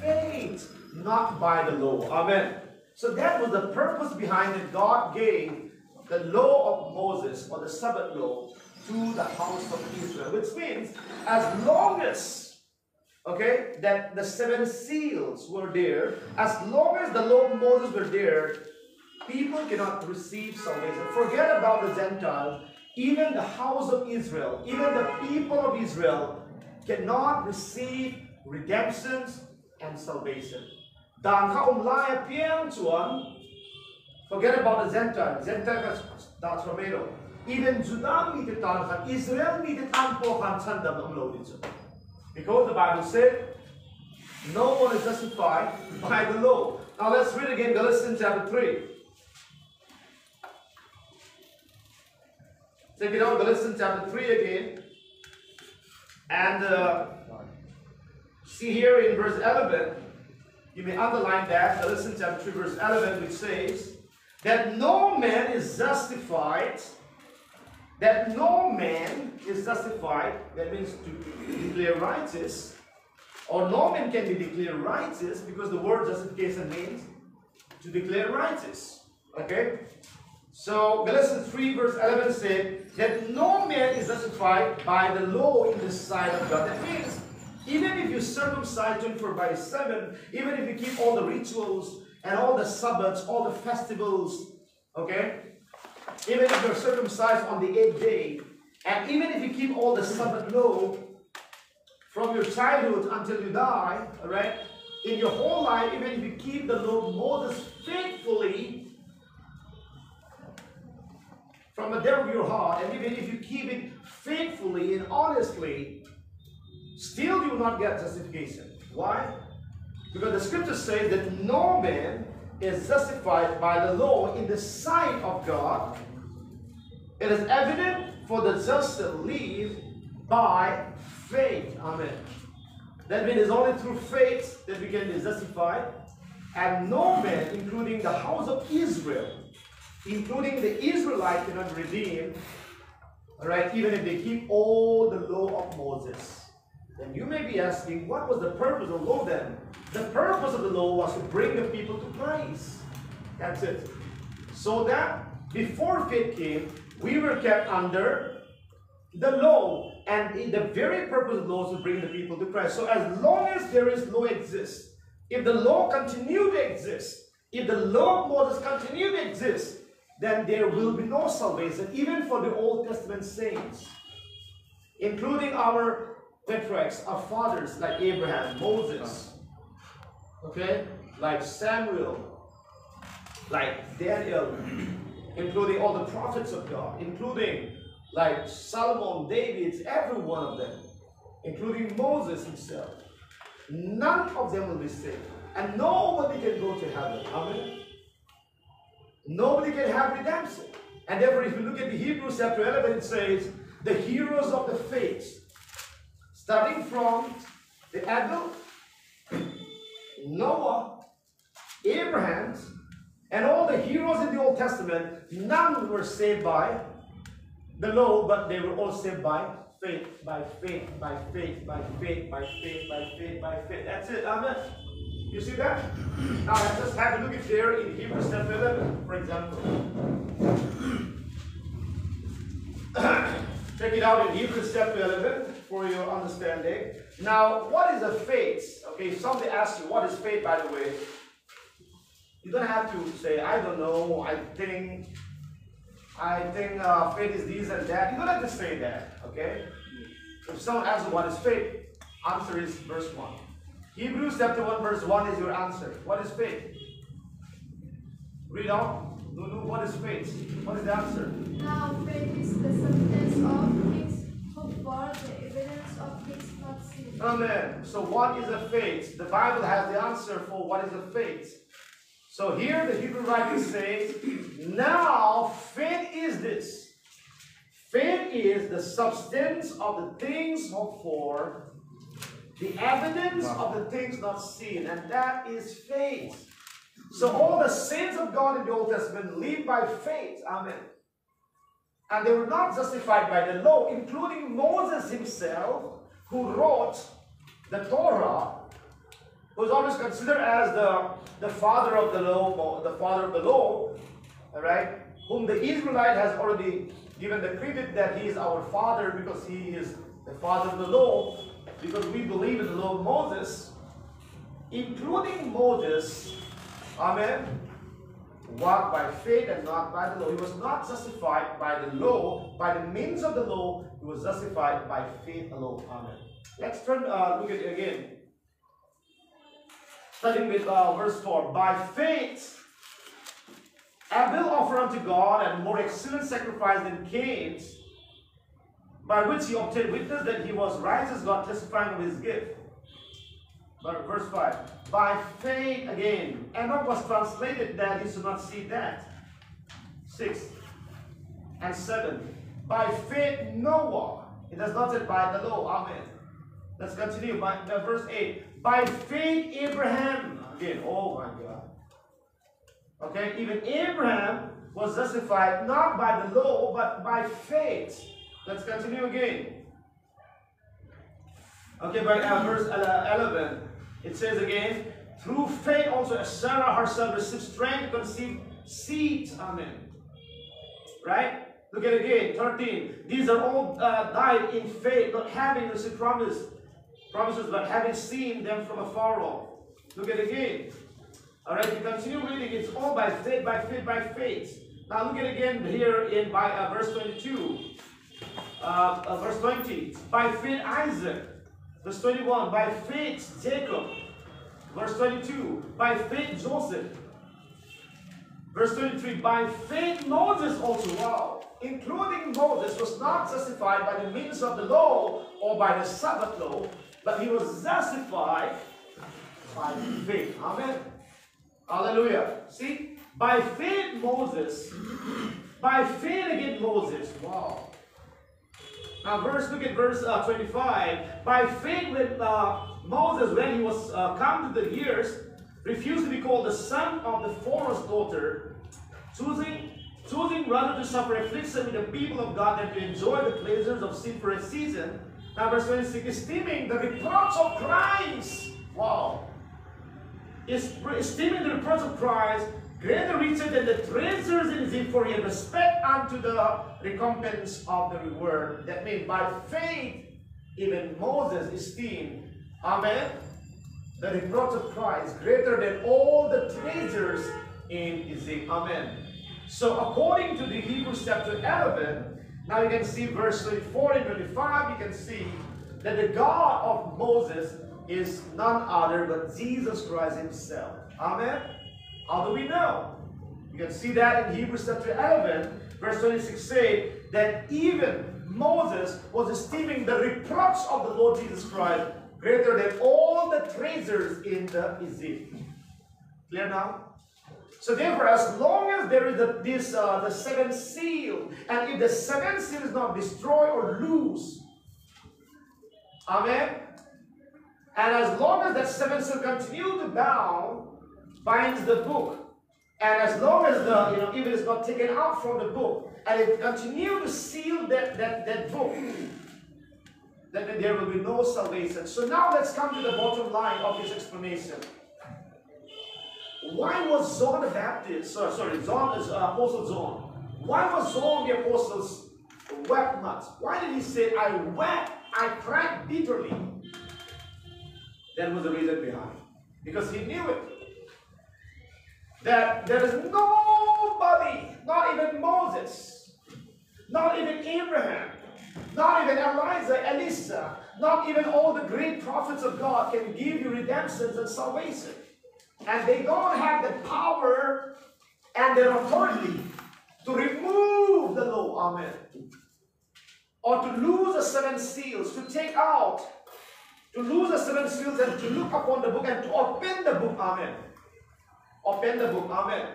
faith, not by the law. Amen. So that was the purpose behind it. God gave the law of Moses or the Sabbath law to the house of Israel, which means as long as okay that the seven seals were there, as long as the law of Moses were there, people cannot receive salvation. Forget about the Gentiles. Even the house of Israel, even the people of Israel cannot receive redemptions and salvation. Dan ka umlaya piang chuan, forget about the Gentile. Gentile that's Romero. Even Judah meet it Israel meet it ampo kan chandam umlo Because the Bible said, no one is justified by the law. Now let's read again Galatians chapter 3. Check it out, Galatians chapter 3 again. And uh, see here in verse 11, you may underline that, Galatians chapter 3 verse 11, which says, that no man is justified, that no man is justified, that means to declare righteous, or no man can be declared righteous because the word justification means to declare righteous. Okay? So Galatians 3 verse 11 said that no man is justified by the law in the sight of God. That means even if you circumcise 24 by 7, even if you keep all the rituals and all the Sabbaths, all the festivals, okay? Even if you're circumcised on the eighth day, and even if you keep all the Sabbath law from your childhood until you die, all right? In your whole life, even if you keep the law Moses faithfully, from the depth of your heart, and even if you keep it faithfully and honestly, still you will not get justification. Why? Because the scriptures say that no man is justified by the law in the sight of God. It is evident for the just to live by faith. Amen. That means it's only through faith that we can be justified. And no man, including the house of Israel, including the Israelite cannot redeem, all right, even if they keep all the law of Moses. Then you may be asking, what was the purpose of the law then? The purpose of the law was to bring the people to Christ. That's it. So that before faith came, we were kept under the law. And the very purpose of the law is to bring the people to Christ. So as long as there is law exists, if the law continue to exist, if the law of Moses continue to exist, then there will be no salvation, even for the Old Testament saints, including our patriarchs, our fathers like Abraham, Moses, okay, like Samuel, like Daniel, including all the prophets of God, including like Solomon, David, every one of them, including Moses himself. None of them will be saved. And nobody can go to heaven. Amen. Nobody can have redemption. And therefore, if you look at the Hebrews chapter 11, it says, the heroes of the faith, starting from the Abel, Noah, Abraham, and all the heroes in the Old Testament, none were saved by the law, but they were all saved by faith, by faith, by faith, by faith, by faith, by faith, by faith. That's it. Amen. You see that? Now let's just have a look at there in Hebrews chapter 11, for example. Check it out in Hebrews chapter 11 for your understanding. Now, what is a faith? Okay, if somebody asks you, what is faith, by the way? You don't have to say, I don't know, I think, I think uh, faith is this and that. You don't have to say that, okay? If someone asks you, what is faith? Answer is verse 1. Hebrews chapter 1 verse 1 is your answer. What is faith? Read out. Lulu, what is faith? What is the answer? Now faith is the substance of things hoped for, the evidence of things not seen. Amen. So what is a faith? The Bible has the answer for what is a faith. So here the Hebrew writer says, now faith is this. Faith is the substance of the things hoped for, the evidence of the things not seen, and that is faith. So all the saints of God in the Old Testament live by faith. Amen. And they were not justified by the law, including Moses himself, who wrote the Torah, who is always considered as the, the father of the law, the father of the law, right, whom the Israelite has already given the credit that he is our father because he is the father of the law, because we believe in the law of Moses, including Moses, amen, walked by faith and not by the law. He was not justified by the law, by the means of the law, he was justified by faith alone. Amen. Let's turn, uh, look at it again. Starting with uh, verse 4. By faith, Abel offered unto God a more excellent sacrifice than Cain's, by which he obtained witness that he was righteous, God testifying of his gift. But verse 5. By faith again, Enoch was translated that he should not see death. 6 and 7. By faith Noah. It does not say by the law. Amen. Let's continue. By, by verse 8. By faith Abraham. Again, oh my God. Okay, even Abraham was justified not by the law, but by faith. Let's continue again. Okay, by uh, verse 11, it says again, through faith also Sarah herself received strength to conceive seed. Amen. Right? Look at again, 13. These are all uh, died in faith, not having received promise, promises, but having seen them from afar off. Look at again. All right, you continue reading. It's all by faith, by faith, by faith. Now look at again here in by uh, verse 22. Uh, uh, verse 20. By faith Isaac. Verse 21. By faith Jacob. Verse 22. By faith Joseph. Verse 23. By faith Moses also. Wow. Including Moses was not justified by the means of the law or by the Sabbath law, but he was justified by faith. Amen. Hallelujah. See, by faith Moses, by faith again Moses. Wow. Now, verse, look at verse uh, 25. By faith with uh, Moses, when he was uh, come to the years, refused to be called the son of the Pharaoh's daughter, choosing, choosing rather to suffer affliction with the people of God than to enjoy the pleasures of sin for a season. Now, verse 26, esteeming the reproach of Christ. Wow esteeming the reproach of Christ greater richer than the treasures in Egypt, for he respect unto the recompense of the reward. That means by faith, even Moses esteemed, amen, the reproach of Christ greater than all the treasures in Egypt. Amen. So according to the Hebrews chapter 11, now you can see verse 24 and 25, you can see that the God of Moses is none other but Jesus Christ himself. Amen? How do we know? You can see that in Hebrews chapter 11, verse 26 say that even Moses was esteeming the reproach of the Lord Jesus Christ greater than all the treasures in the Egypt. Clear now? So therefore, as long as there is this uh, the seventh seal, and if the seventh seal is not destroyed or loose, Amen. And as long as that seventh seal continue to bound, binds the book. And as long as the, you know, if it is not taken out from the book, and it continue to seal that, that, that book, then there will be no salvation. So now let's come to the bottom line of his explanation. Why was John the Baptist, sorry, sorry John is uh, Apostle John, why was John the Apostle wept much? Why did he say, I wept, I cried bitterly? That was the reason behind. Because he knew it. That there is nobody, not even Moses, not even Abraham, not even Elijah, Elisha, not even all the great prophets of God can give you redemption and salvation. And they don't have the power and the authority to remove the law, amen. Or to lose the seven seals, to take out to lose the seven seals and to look upon the book and to open the book. Amen. Open the book. Amen.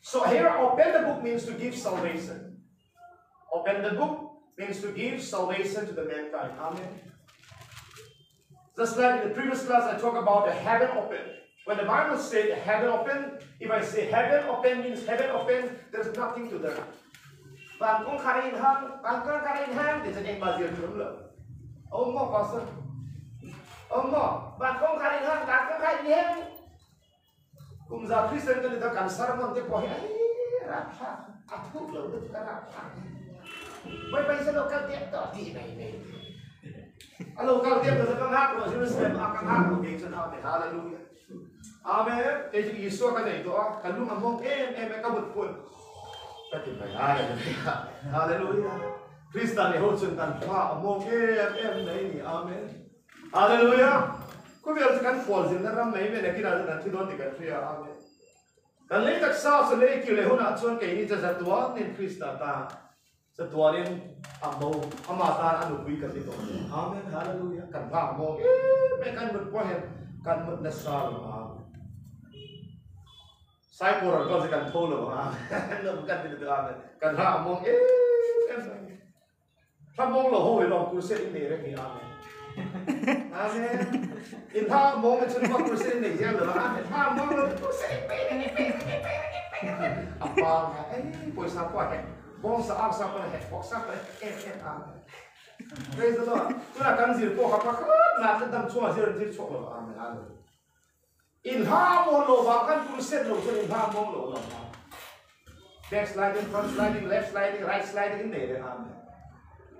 So here, open the book means to give salvation. Open the book means to give salvation to the mankind. Amen. Just like in the previous class, I talked about the heaven open. When the Bible said heaven open, if I say heaven open means heaven open, there's nothing to there. Bạn cũng khai in hang, bạn cũng khai in hang thì sẽ nhận bà diệt chúng lợi. Ông in hang. kumzafrisa ndio ndio kanisara mwa ndipo hii rafa atukla ndio rafa vai paisa local tempo aqui bem bem a local tempo da kanha ko jinu sem a kanha ko bem sana ame haleluya ame teji yesu ka dei to kalung among em em ka but pun tati bai haleluya haleluya krista ne ho chun tan pha among em em nei amen haleluya Ko vel kan fol zin ram nei ve na kira na thi don ame. Kan lei tak sa so lei ki le hona chon ni cha za tuwa krista ta. Sa tuwa nen ambo ama ta anu bui kan to. Kan ba mo e me kan mut hen kan mut na sa lo. Sai kan tholo kan ti de amen. Kan ra mo e em sa. Sa lo ho lo ku se re. Amen. in how moments of what percent they yellow, and how moment to say, Abang, eh, boys apa eh? Bong sa ab sa pala eh, bong sa pala eh, eh, ah. Praise the Lord. Tuna kan zir po ka ka, na ka dam chua zir zir chua lo, amen, amen. In how mo lo ba kan percent lo, so in how mo lo lo. Back sliding, front sliding, left sliding, right sliding in there, amen.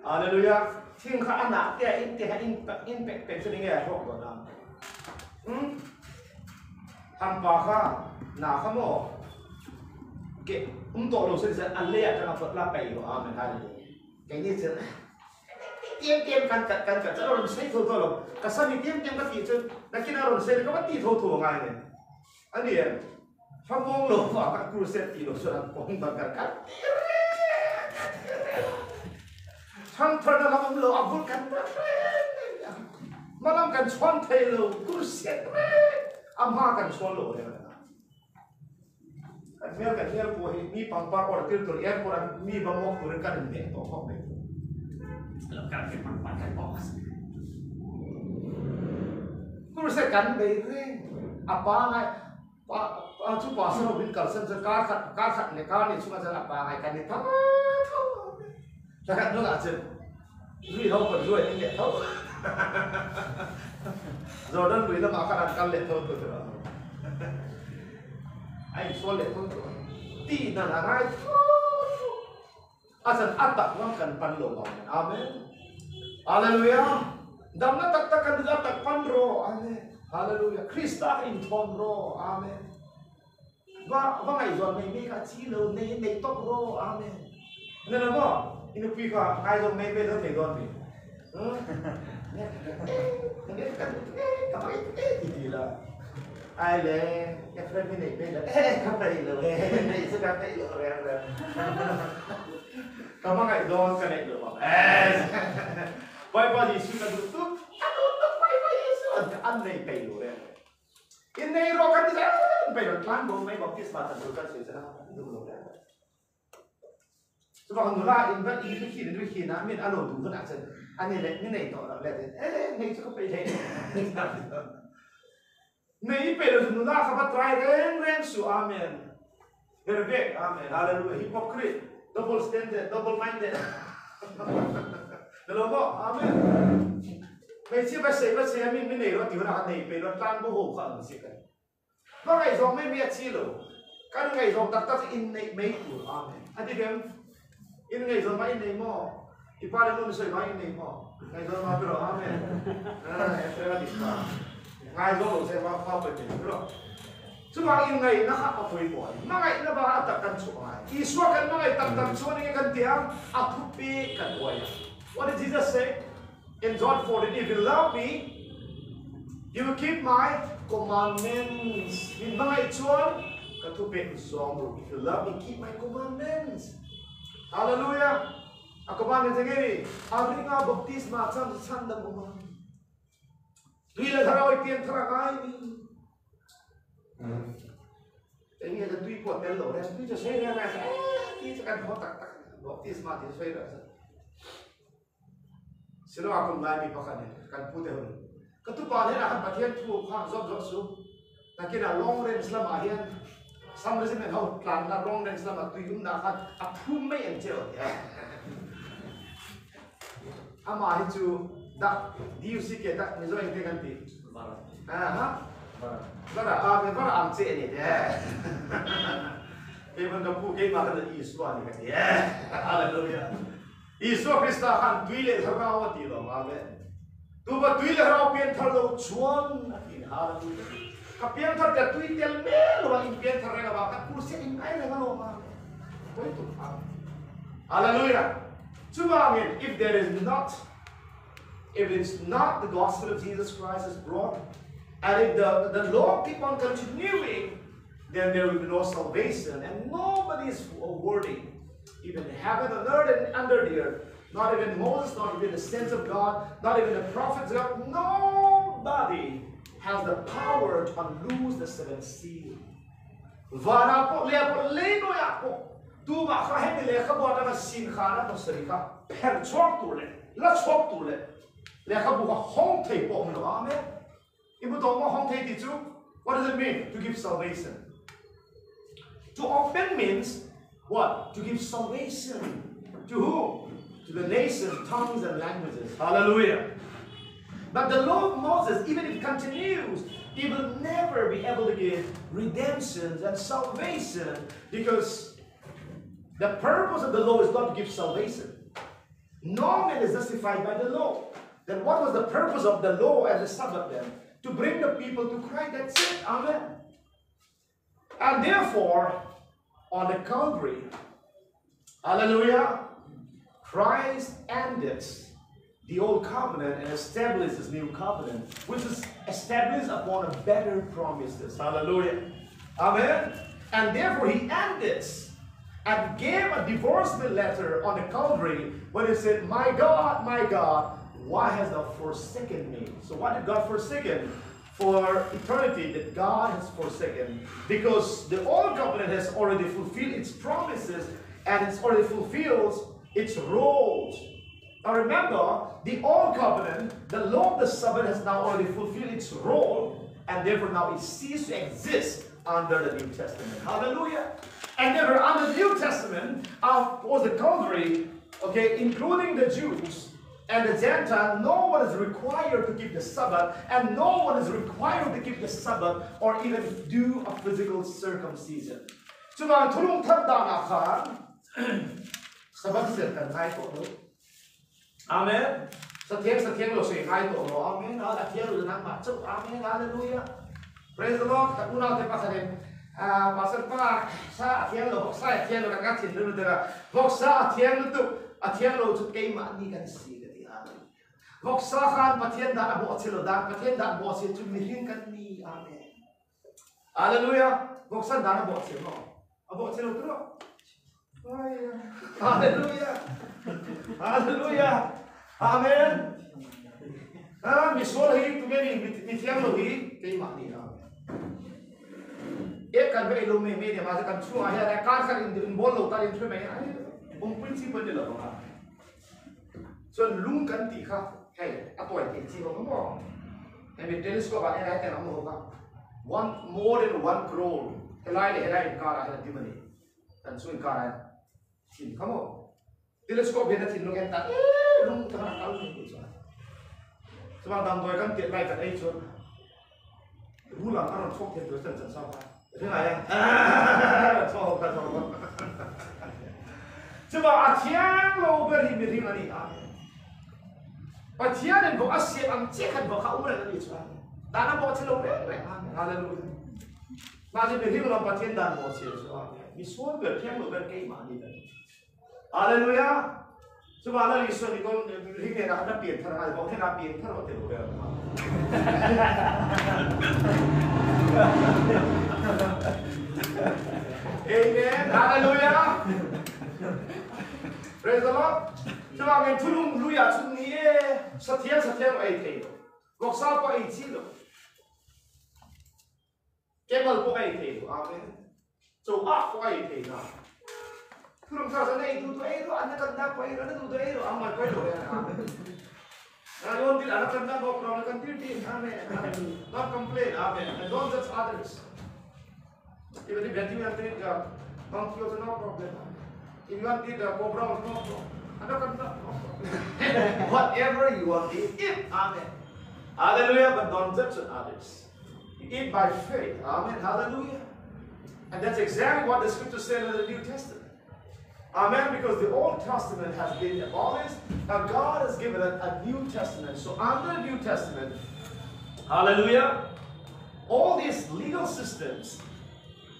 Hallelujah. Thiên khả nạp, tia in tia in in pek pek cho nên nghe thuộc rồi amen. อทำปาข้าหนาข้มอเก็อุ้มตัวเราเส้นอันเลียจะมาปลดละไปอยู่เอาเหมือนกันแกนี้เส้นเตียมเตรียมกันกัดกันกัดจะเราใช้ทั่วทั่วหรอกกษัตริย์เตรียมเตรียมกันตีจนนักกีฬาเราใช้ก็ว่าตีทั่วทัวไงเนี่ยอันนี้ฟังงงหลงว่ากันครูเซตีหลงส่วนกองต่างกันกันทั้งทรนเราหลงอับบุลกัน mà làm cần xoan thầy lâu cứ xét mê. Âm cái chuyện xoan lộ này anh mẹ cái mẹ của hình mi bằng bạc ở trên tuổi em của anh mi bằng mốc của anh cần mẹ tổ học này làm cái cái bằng bạc cái box cứ sẽ cần bề thế. À ba ngay ba ba chú ba sao biết cả sân sân cá sạn cá sạn này cá này chúng ta sẽ là ba ngay cái này thâu thâu là cái đó là chứ, duy đâu còn duy anh mẹ thâu Jordan beri nama akan akan letot tu tu. Ayo sol letot tu. Ti dan arai. Asal atak makan panlo bangun. Amin. Haleluya. Damna tak takkan juga tak panro. Amin. Haleluya. Krista in tonro. amen, Và và ngày rồi mình mới cả chi lâu này này tóc ro. amen, Nên là có. Inu pika ngày rồi mình về đó thấy rồi. Don mi ne kan ka mai ti ti la ai le ya fra mi nei pe la eh ka pai lo eh nei su ka pai lo re re ka ma ngai don ka nei lo ba eh bai ba di su ka du tu ka du tu bai ba yesu an nei pe lo re in nei ro ka ti sa pe lo plan bo mai ba kis ma ta du ka se sa du lo re 아니 랭네 또 레데 에 네이스 코 페이제 네이 페르스 누나 카바 트라이 랭랭 수 아멘 여러분 아멘 할렐루야 히포크리 더블 스탠드 더블 마인드 여러분 아멘 매치 바세 바세 아민 미네 로 디오나 네 페르 탄 보호 칸 시카 바가이 좀메 미아치로 까르가이 좀 딱딱 인네 메이쿠 아멘 아디뱀 인네 좀바 인네 모 rồi mai này mò thì ba đứa nó soi mai này mò ngày rồi mà rồi amen à em phải đi qua ngày rồi sẽ vào vào bên mình rồi chúng ta in ngày nó khác ở tuổi tuổi mà ngày nó bảo tập căn số ngày Isua kan mà ngày tập tập số này kan tiang atupi kan quay What did Jesus say in John 14? If you love me, you will keep my commandments. In mga ituan, katupi usong If you love me, keep my commandments. Hallelujah. akapan jengeri agringa baptisma cham sandam uma tuila tharoi tien thara kai ni tengi da tui pot tel lo res tui cha sei ra ti cha ho tak tak baptisma ti sei ra silo akum lai mi pakane kan pute hun katu pa ne akan pathian thu khang job job su takina nah, long range lam ahian sam resin ho plan la long range lam tu yum na kan athum mai ang cheo ya ama hi chu da diu si ke da ni zo eng te kan ti ah ha? Bara. A be bara am che ni de ke ban ka pu ke ma kan i swa ni ka ye. Hallelujah. Isu Krista kan tuile thara wa ti lo amen. Tu ba tuile thara pian thar lo chuan in hallelujah. Ka pian thar ka tui tel me lo in pian thar ga ba ka kur se in ai la lo ma koi tu hallelujah Amen if there is not if it's not the gospel of Jesus Christ is brought, and if the, the law keep on continuing, then there will be no salvation, and nobody is worthy. Even heaven and earth and under the earth, not even Moses, not even the saints of God, not even the prophets of God, nobody has the power to unloose the seventh seal. Tu ma kha he le kha bo sin kha na to sri kha. Per chok tu le. La chok tu le. Le kha bu ka hong te po. What does it mean to give salvation? To offend means what? To give salvation. To whom? To the nations, tongues, and languages. Hallelujah. But the law of Moses, even if it continues, it will never be able to give redemption and salvation because the purpose of the law is not to give salvation. No man is justified by the law. Then what was the purpose of the law and the Sabbath then? To bring the people to Christ. That's it. Amen. And therefore, on the Calvary, hallelujah, Christ ended the old covenant and established this new covenant, which is established upon a better promises. Hallelujah. Amen. And therefore he ended and gave a divorcement letter on the Calvary when he said, My God, my God, why has thou forsaken me? So why did God forsaken? For eternity that God has forsaken. Because the old covenant has already fulfilled its promises and it's already fulfilled its roles. Now remember, the old covenant, the law of the Sabbath has now already fulfilled its role, and therefore now it ceases to exist under the New Testament. Hallelujah. And therefore, under the New Testament, uh, was the contrary, okay, including the Jews and the Gentile, no one is required to keep the Sabbath, and no one is required to keep the Sabbath or even do a physical circumcision. Cuma tulung tanda nakhan, Sabbath sirkan hai to Amen. Setiap setiap lo sing hai to lo. Amen. Tiap lo nang macam. Amen. Hallelujah. Praise the Lord. Tak guna te pasarin. Ah, pasal pa sa tiap lo sa tiap lo nang katin dulu dera. Bok sa tiap lo tu. A tiap lo tu kay ma ni kan si gati. Amen. Bok sa khan patien da abo atilo da patien da abo si tu mihin kan ni. Amen. Hallelujah. Bok sa da abo atilo. Abo atilo tu. Hallelujah. Hallelujah. Amen. Ah, misol hi tu meni mitiang lo hi kay mani amen. Ek kan be lo me me dia masa kan chu aya da kar kan in bol lo ta in chu me ai. Um principle de lo ha. So lung kan ti kha. Hey, atoi ti chi lo mo. And with telescope ai ai kan mo ka. One more than one crore. Helai le helai kar ai di mani. Kan chu kar ai. Tin kamo. Telescope beda tin lo kan ta. Eh, lung ta na kal ni chu. Sebab dam doi kan 谁来呀？天老啊！天，的出来。来啊？路亚！那这我天？你说个天老不给嘛你的？哈利路亚！是吧？那你说你讲你你给他那变态了，我听他，我听不了。哈哈哈哈哈哈！Amen. Hallelujah. Praise the Lord. Cho mà mình thulung luya chung ni sa thiang sa thiang ai thei. Gok sa ko ai chi lo. Kemal ko ai thei. Amen. So a ko ai thei na. Thulung sa sa nei tu tu ai ro an na kan na ko ai ro na tu tu ai ro ang ma ko ai ro. Amen. And I want to anak kanda no problem. Continue. Amen. Not complain. Amen. And don't judge others. If you to eat uh, monkey also no problem. If you want to uh, cobra no problem. Whatever you want to eat. Amen. Hallelujah. But don't judge others. You eat by faith. Amen. Hallelujah. And that's exactly what the scripture said in the New Testament. Amen. Because the Old Testament has been abolished, and God has given us a New Testament. So under the New Testament, hallelujah, all these legal systems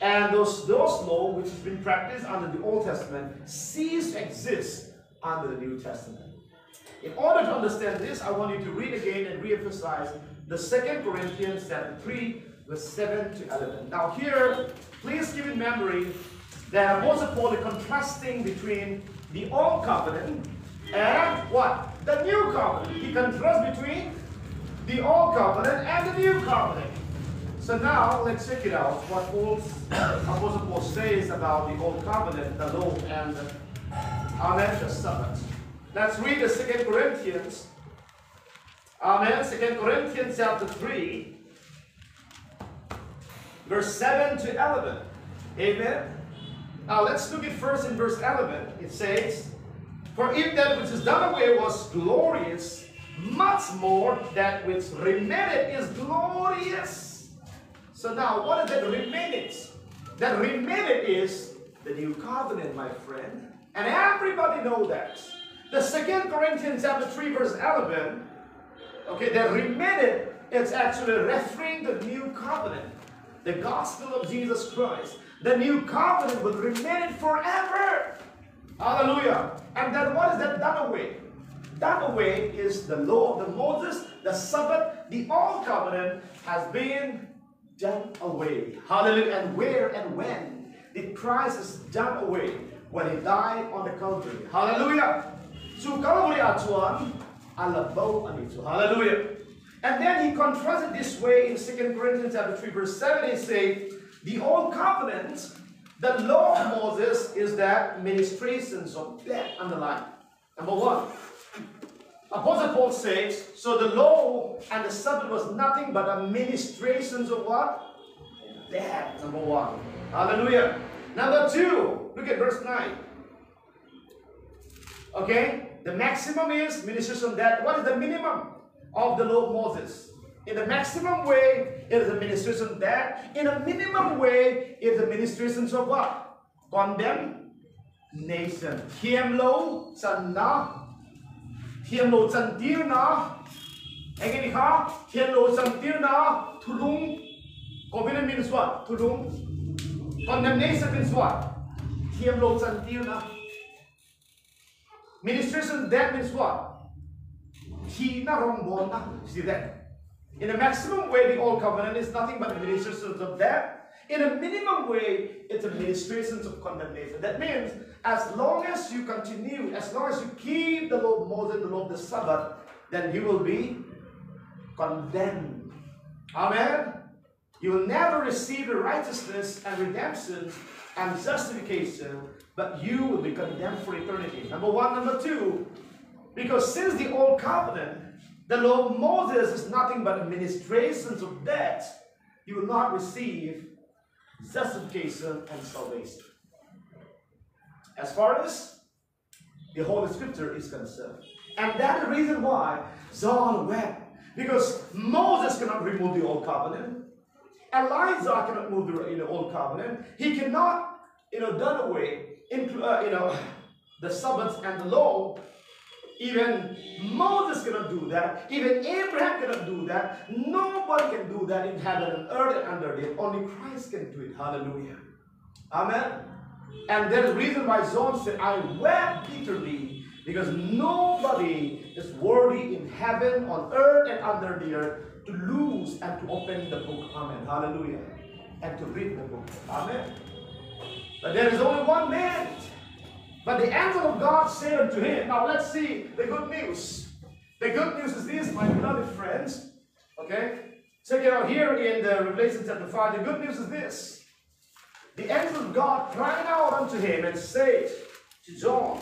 and those, those law which has been practiced under the Old Testament cease to exist under the New Testament. In order to understand this, I want you to read again and re-emphasize the Second Corinthians chapter 3, verse 7 to 11. Now here, please keep in memory that Apostle Paul is contrasting between the Old Covenant and what? The New Covenant. He contrasts between the Old Covenant and the New Covenant. So now let's check it out. What Paul's, uh, Apostle Paul says about the Old Covenant, the law, and Amen, the Sabbath. Let's read the Second Corinthians. Amen. Second Corinthians chapter 3, verse 7 to 11. Amen. Now let's look at first in verse 11. It says, For if that which is done away was glorious, much more that which remaineth is glorious. So now, what is that remaineth? That remaineth is the new covenant, my friend. And everybody know that. The second Corinthians chapter 3, verse 11, okay, that remaineth, it's actually referring the new covenant, the gospel of Jesus Christ. The new covenant will remain forever. Hallelujah. And then what is that done away? Done away is the law of the Moses, the Sabbath, the old covenant has been done away. Hallelujah. And where and when did Christ is done away? When he died on the Calvary. Hallelujah. So Calvary atuan alabaw anito. Hallelujah. And then he contrasted this way in 2 Corinthians chapter 3, verse 7. He says, the old covenant, the law of Moses is that ministrations of death underlined. Number one. Apostle Paul says, so the law and the Sabbath was nothing but a ministrations of what? Death. Number one. Hallelujah. Number two, look at verse 9. Okay? The maximum is ministration death. What is the minimum of the law of Moses? In the maximum way, it is a ministration death. In a minimum way, it is a ministration of what? Condemnation. Thiêm lâu chân na. Thiêm lâu chân tiêu na. Anh em ha? Thiêm lâu chân tiêu na. Tulung. Covenant means what? Tulung. Condemnation means what? Thiêm lâu chân tiêu na. Ministration death means what? Thi na rong bon na. See that? In a maximum way, the old covenant is nothing but administrations of death. In a minimum way, it's administrations of condemnation. That means as long as you continue, as long as you keep the law of Moses, the law of the Sabbath, then you will be condemned. Amen. You will never receive the righteousness and redemption and justification, but you will be condemned for eternity. Number one. Number two, because since the old covenant, the law of Moses is nothing but administrations of death. You will not receive justification and salvation. As far as the Holy Scripture is concerned. And that's the reason why John wept. Because Moses cannot remove the old covenant. Elijah cannot move the you know, old covenant. He cannot, you know, done away, into, uh, you know, the Sabbath and the law even Moses cannot do that. Even Abraham cannot do that. Nobody can do that in heaven and earth and under. Only Christ can do it. Hallelujah. Amen. And there's a reason why John said, I wept bitterly because nobody is worthy in heaven, on earth, and under the earth to lose and to open the book. Amen. Hallelujah. And to read the book. Amen. But there is only one man but the angel of God said unto him, Now let's see the good news. The good news is this, my beloved friends. Okay? Check it out here in the Revelation chapter 5. The good news is this. The angel of God cried out unto him and said to John,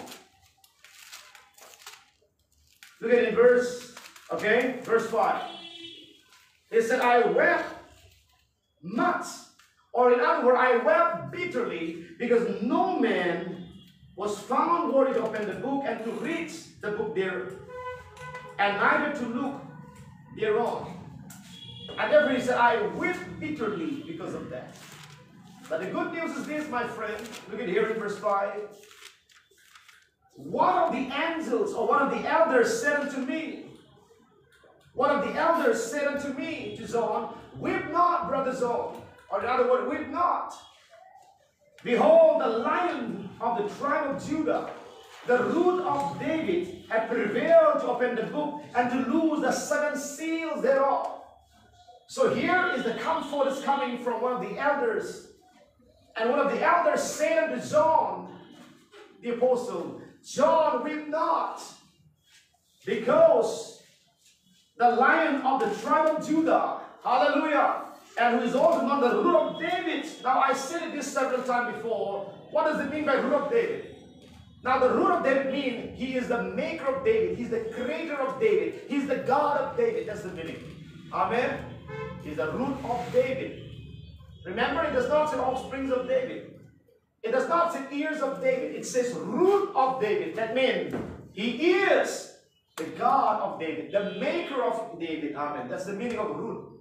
Look at it in verse Okay, verse 5. He said, I wept much. Or in other words, I wept bitterly because no man was found worthy to open the book and to read the book there, and neither to look thereon. And therefore he said, I wept bitterly because of that. But the good news is this, my friend. Look at here in verse 5. One of the angels or one of the elders said unto me, one of the elders said unto me, to John, Weep not, brother John. Or in other words, weep not. Behold, the lion of the tribe of Judah, the root of David, had prevailed to open the book and to loose the seven seals thereof. So here is the comfort is coming from one of the elders. And one of the elders said unto John, the apostle, John, weep not, because the lion of the tribe of Judah, hallelujah, and who is also known the root of David. Now, I said this several times before. What does it mean by root of David? Now, the root of David means he is the maker of David. He's the creator of David. He's the God of David. That's the meaning. Amen. He's the root of David. Remember, it does not say offsprings of David. It does not say ears of David. It says root of David. That means he is the God of David, the maker of David. Amen. That's the meaning of root.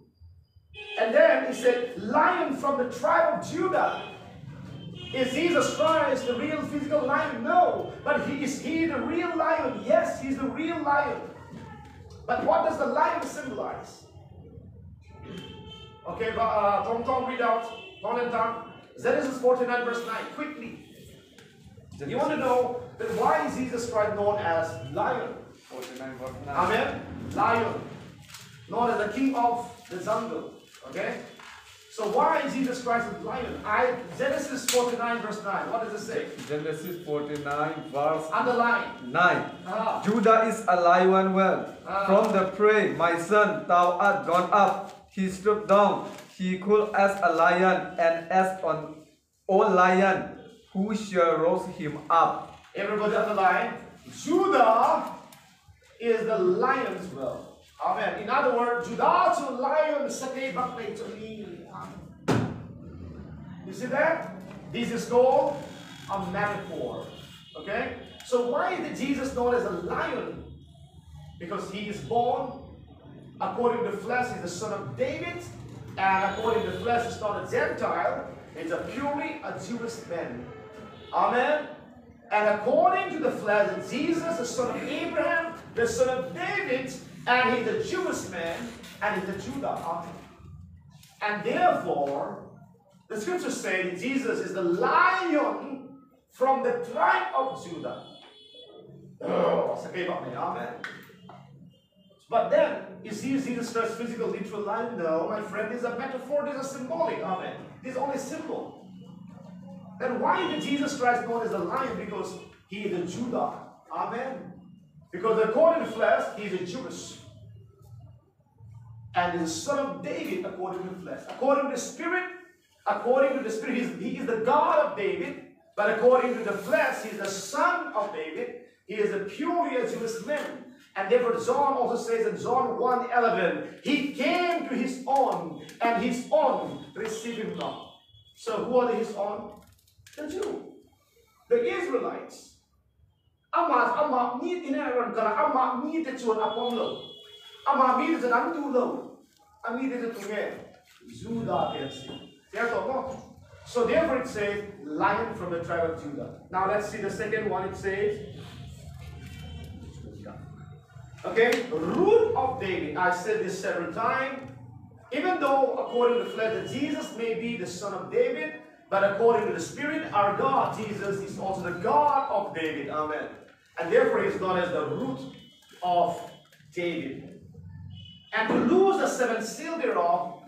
And then he said, lion from the tribe of Judah. Is Jesus Christ the real physical lion? No. But he, is he the real lion? Yes, he's the real lion. But what does the lion symbolize? Okay, but uh, Tom Tom read out. Tom and Tom. Genesis 49 verse 9. Quickly. You want to know that why is Jesus Christ known as lion? 49 verse 9. Amen. Lion. Known as the king of the jungle. Okay? So why is Jesus Christ a lion? I Genesis 49 verse 9. What does it say? Genesis 49 verse Underline. 9. Ah. Judah is a lion well. Ah. From the prey, my son, thou art gone up. He stooped down. He could as a lion and as an old lion. Who shall rouse him up? Everybody underline. Judah is the lion's well. Amen. In other words, Judah to lion sakay to me. You see that? This is called a metaphor. Okay? So why did Jesus known as a lion? Because he is born according to the flesh, he's the son of David, and according to the flesh, he's not a Gentile, he's a purely a Jewish man. Amen. And according to the flesh, Jesus, the son of Abraham, the son of David, and he's a Jewish man, and he's a Judah. And therefore, the scriptures say that Jesus is the lion from the tribe of Judah. Oh, ba may amen. But then, is he Jesus Christ physical, literal lion? No, my friend, this is a metaphor, this is a symbolic. Amen. This is only symbol. Then why did Jesus Christ known as a lion? Because he is a Judah. Amen. Because according to flesh, he is a Jewish. And the son of David according to flesh. According to the spirit, according to the spirit, he is, he is the God of David. But according to the flesh, he is the son of David. He is a purely a Jewish man. And therefore John also says in John 1.11, He came to His own, and His own received Him not. So who are His own? The Jew. The Israelites. Ama ama meet in Aaron kana ama the chun upon lo. Ama the nan tu lo. Ami the tunge. Judah tensi. no? So therefore it says lion from the tribe of Judah. Now let's see the second one. It says Okay, root of David. I said this several times. Even though, according to the flesh, that Jesus may be the son of David, but according to the Spirit, our God, Jesus, is also the God of David. Amen. And therefore, he is known as the root of David. And to lose the seventh seal thereof,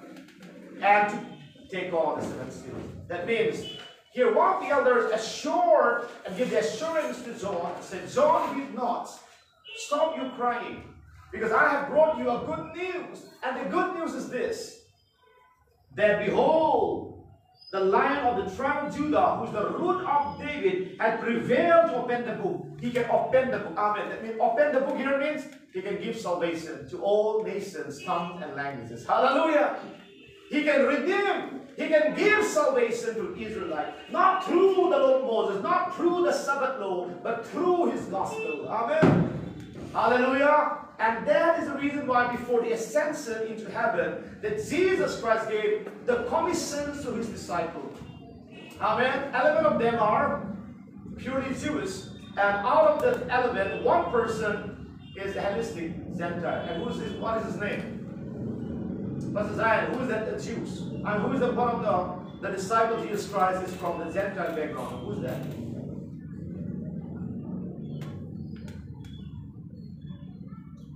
and to take on the seventh seal. That means, here one of the elders assured and give the assurance to John, said, John, weep not. Stop your crying. Because I have brought you a good news. And the good news is this that behold, the lion of the tribe of Judah, who's the root of David, had prevailed to open the book. He can open the book. Amen. That means open the book here means he can give salvation to all nations, tongues, and languages. Hallelujah. He can redeem. He can give salvation to Israelites. Not through the law of Moses, not through the Sabbath law, but through his gospel. Amen. Hallelujah. And that is the reason why before the ascension into heaven, that Jesus Christ gave the commissions to his disciples. Amen. Eleven of them are purely Jewish. And out of the eleven, one person is a Hellenistic Gentile. And who's his, what is his name? Pastor Zion, who is that? The Jews. And who is the one of the, the disciples of Jesus Christ is from the Gentile background? Who's that?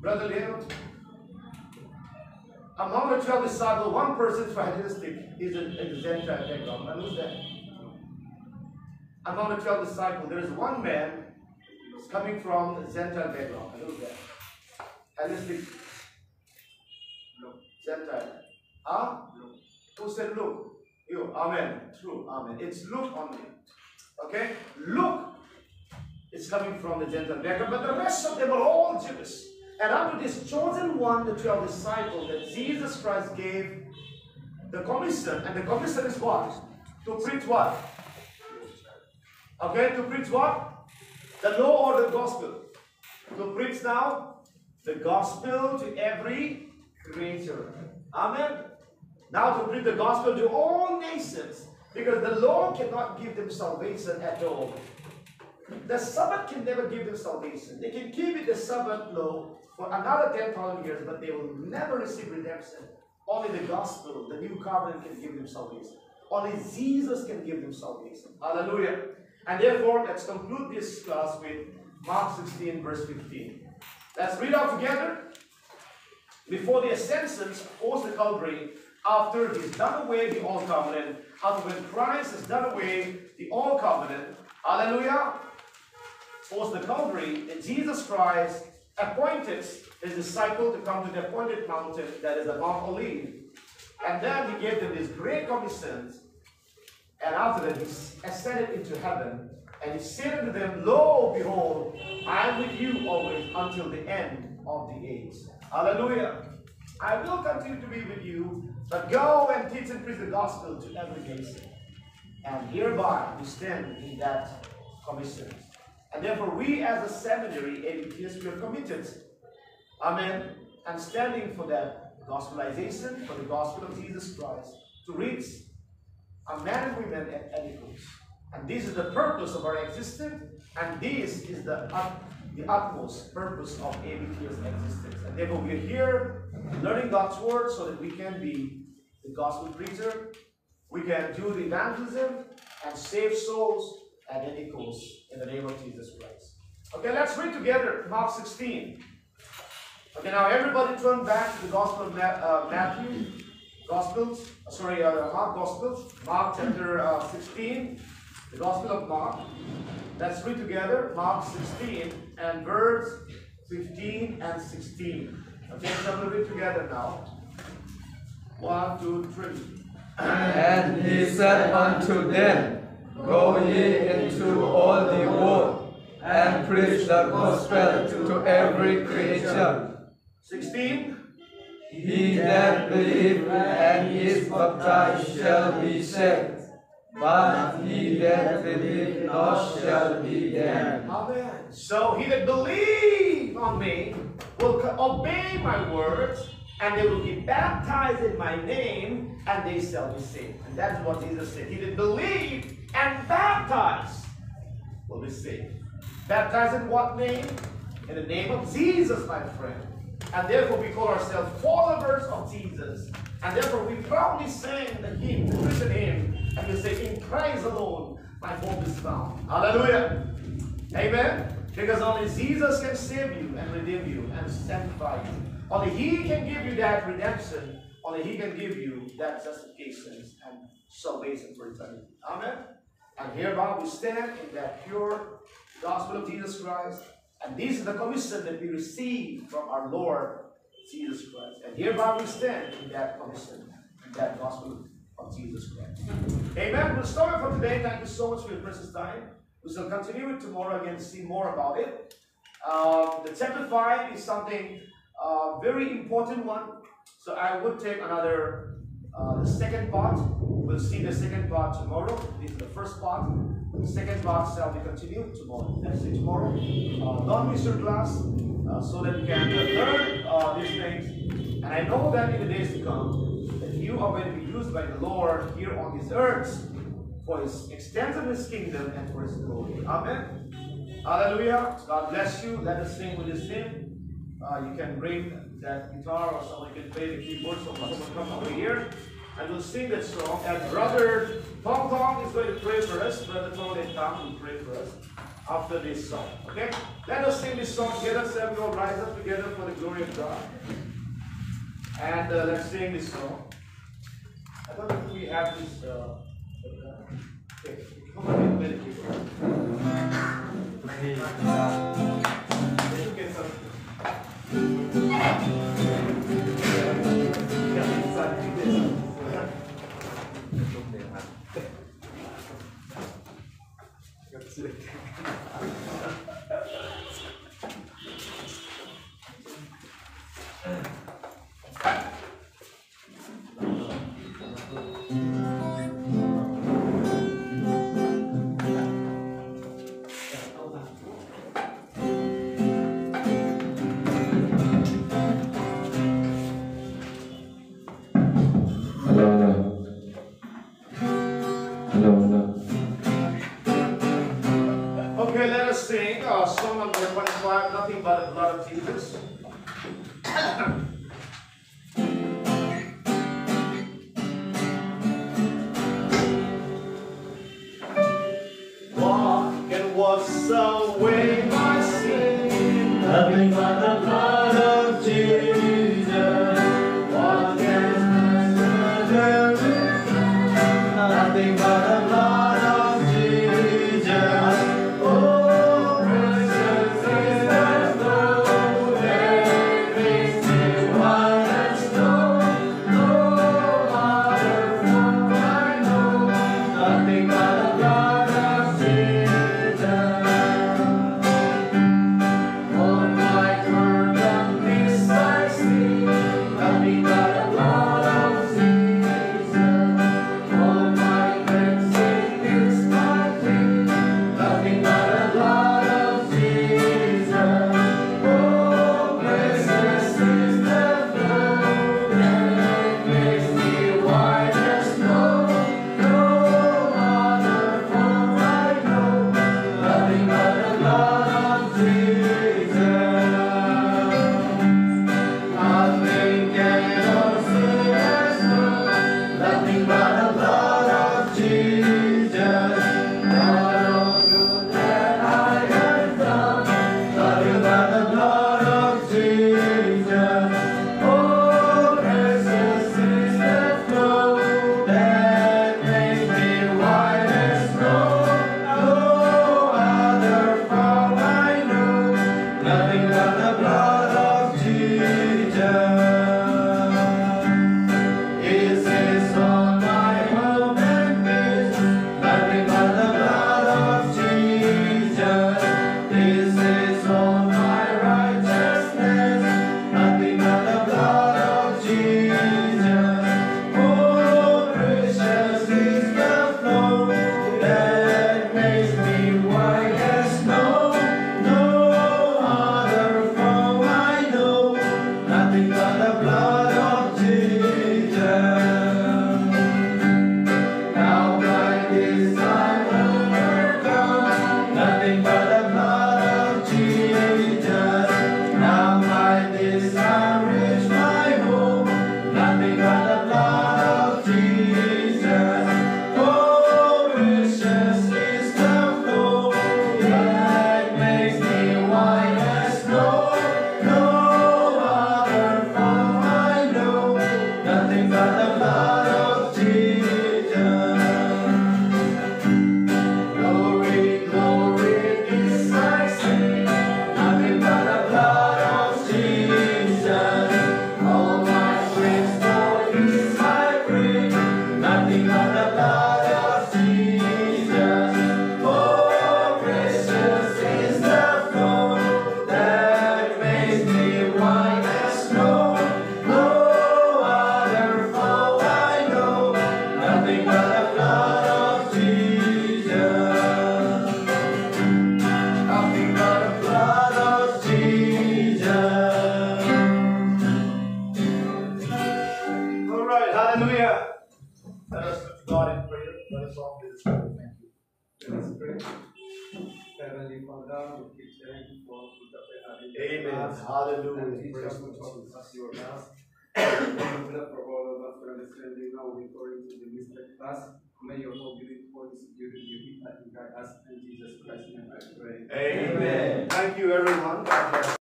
Brother Leo, among the 12 disciples, one person Hellenistic, is a, a Gentile background. And who's that? Among the 12 disciples, there is one man who's coming from Gentile background. And who's that? Hellenistic Gentile. Huh? Who said Luke? You. Amen. True. Amen. It's Luke only. Okay? Luke is coming from the Gentile background, but the rest of them are all Jewish. And unto this chosen one, the 12 disciples, that Jesus Christ gave the commission. And the commission is what? To preach what? Okay, to preach what? The law or the gospel? To preach now the gospel to every creature. Amen. Now to preach the gospel to all nations. Because the law cannot give them salvation at all. The Sabbath can never give them salvation. They can keep it the Sabbath law for another 10,000 years, but they will never receive redemption. Only the gospel, the new covenant, can give them salvation. Only Jesus can give them salvation. Hallelujah. And therefore, let's conclude this class with Mark 16, verse 15. Let's read out together. Before the ascension post the Calvary, after he's done away the old covenant, after when Christ has done away the old covenant, hallelujah, post the Calvary, Jesus Christ appointed his disciple to come to the appointed mountain that is the Mount Olive. And then he gave them these great commission. And after that, he ascended into heaven. And he said unto them, Lo, behold, I am with you always until the end of the age. Hallelujah. I will continue to be with you, but go and teach and preach the gospel to every nation. And hereby we stand in that commission. And therefore, we as a seminary, ABTS, we are committed, amen, and standing for that gospelization, for the gospel of Jesus Christ, to reach a men and women at any cost. And this is the purpose of our existence, and this is the, the utmost purpose of ABTS existence. And therefore, we are here learning God's word so that we can be the gospel preacher, we can do the evangelism, and save souls at any cost in the name of Jesus Christ. Okay, let's read together Mark 16. Okay, now everybody turn back to the Gospel of Ma- uh, Matthew, Gospels, uh, sorry, uh, Mark Gospels, Mark chapter uh, 16, the Gospel of Mark. Let's read together Mark 16 and verse 15 and 16. Okay, so we'll read together now. One, two, three. And he said unto them, Go ye into all the world, and preach the gospel to every creature. 16. He that believeth and is baptized shall be saved, but he that believeth not shall be damned. Amen. So he that believe on me will obey my words, and they will be baptized in my name, and they shall be saved. And that's what Jesus said. He that believe and baptize will be saved. Baptized in what name? In the name of Jesus, my friend. And therefore we call ourselves followers of Jesus. And therefore we proudly sing the hymn, the Christian hymn, and we say, In Christ alone my hope is found. Hallelujah. Amen. Because only Jesus can save you and redeem you and sanctify you. Only He can give you that redemption. Only He can give you that justification and salvation for eternity. Amen. And hereby we stand in that pure gospel of Jesus Christ. And this is the commission that we receive from our Lord Jesus Christ. And hereby we stand in that commission, in that gospel of Jesus Christ. Amen. We'll stop it for today. Thank you so much for your precious time. We shall continue it tomorrow again, see more about it. Uh, the chapter 5 is something uh, very important one. So I would take another, uh, the second part. We'll see the second part tomorrow. This is the first part. The second part shall be continued tomorrow. Let's see tomorrow. Uh, don't miss your class uh, so that you can learn uh, these things. And I know that in the days to come, that you are going to be used by the Lord here on this earth for His extent of His kingdom and for His glory. Amen. Hallelujah. God bless you. Let us sing with this hymn. Uh, you can bring that guitar or someone can play the keyboard. So come over here and we'll sing that song. And brother Tom Tom is going to pray for us. Brother Tom and Tom will pray for us after this song. Okay? Let us sing this song together. So we all rise up together for the glory of God. And uh, let's sing this song. I don't if we have this. Uh, okay, come on. Let get some. Yeah,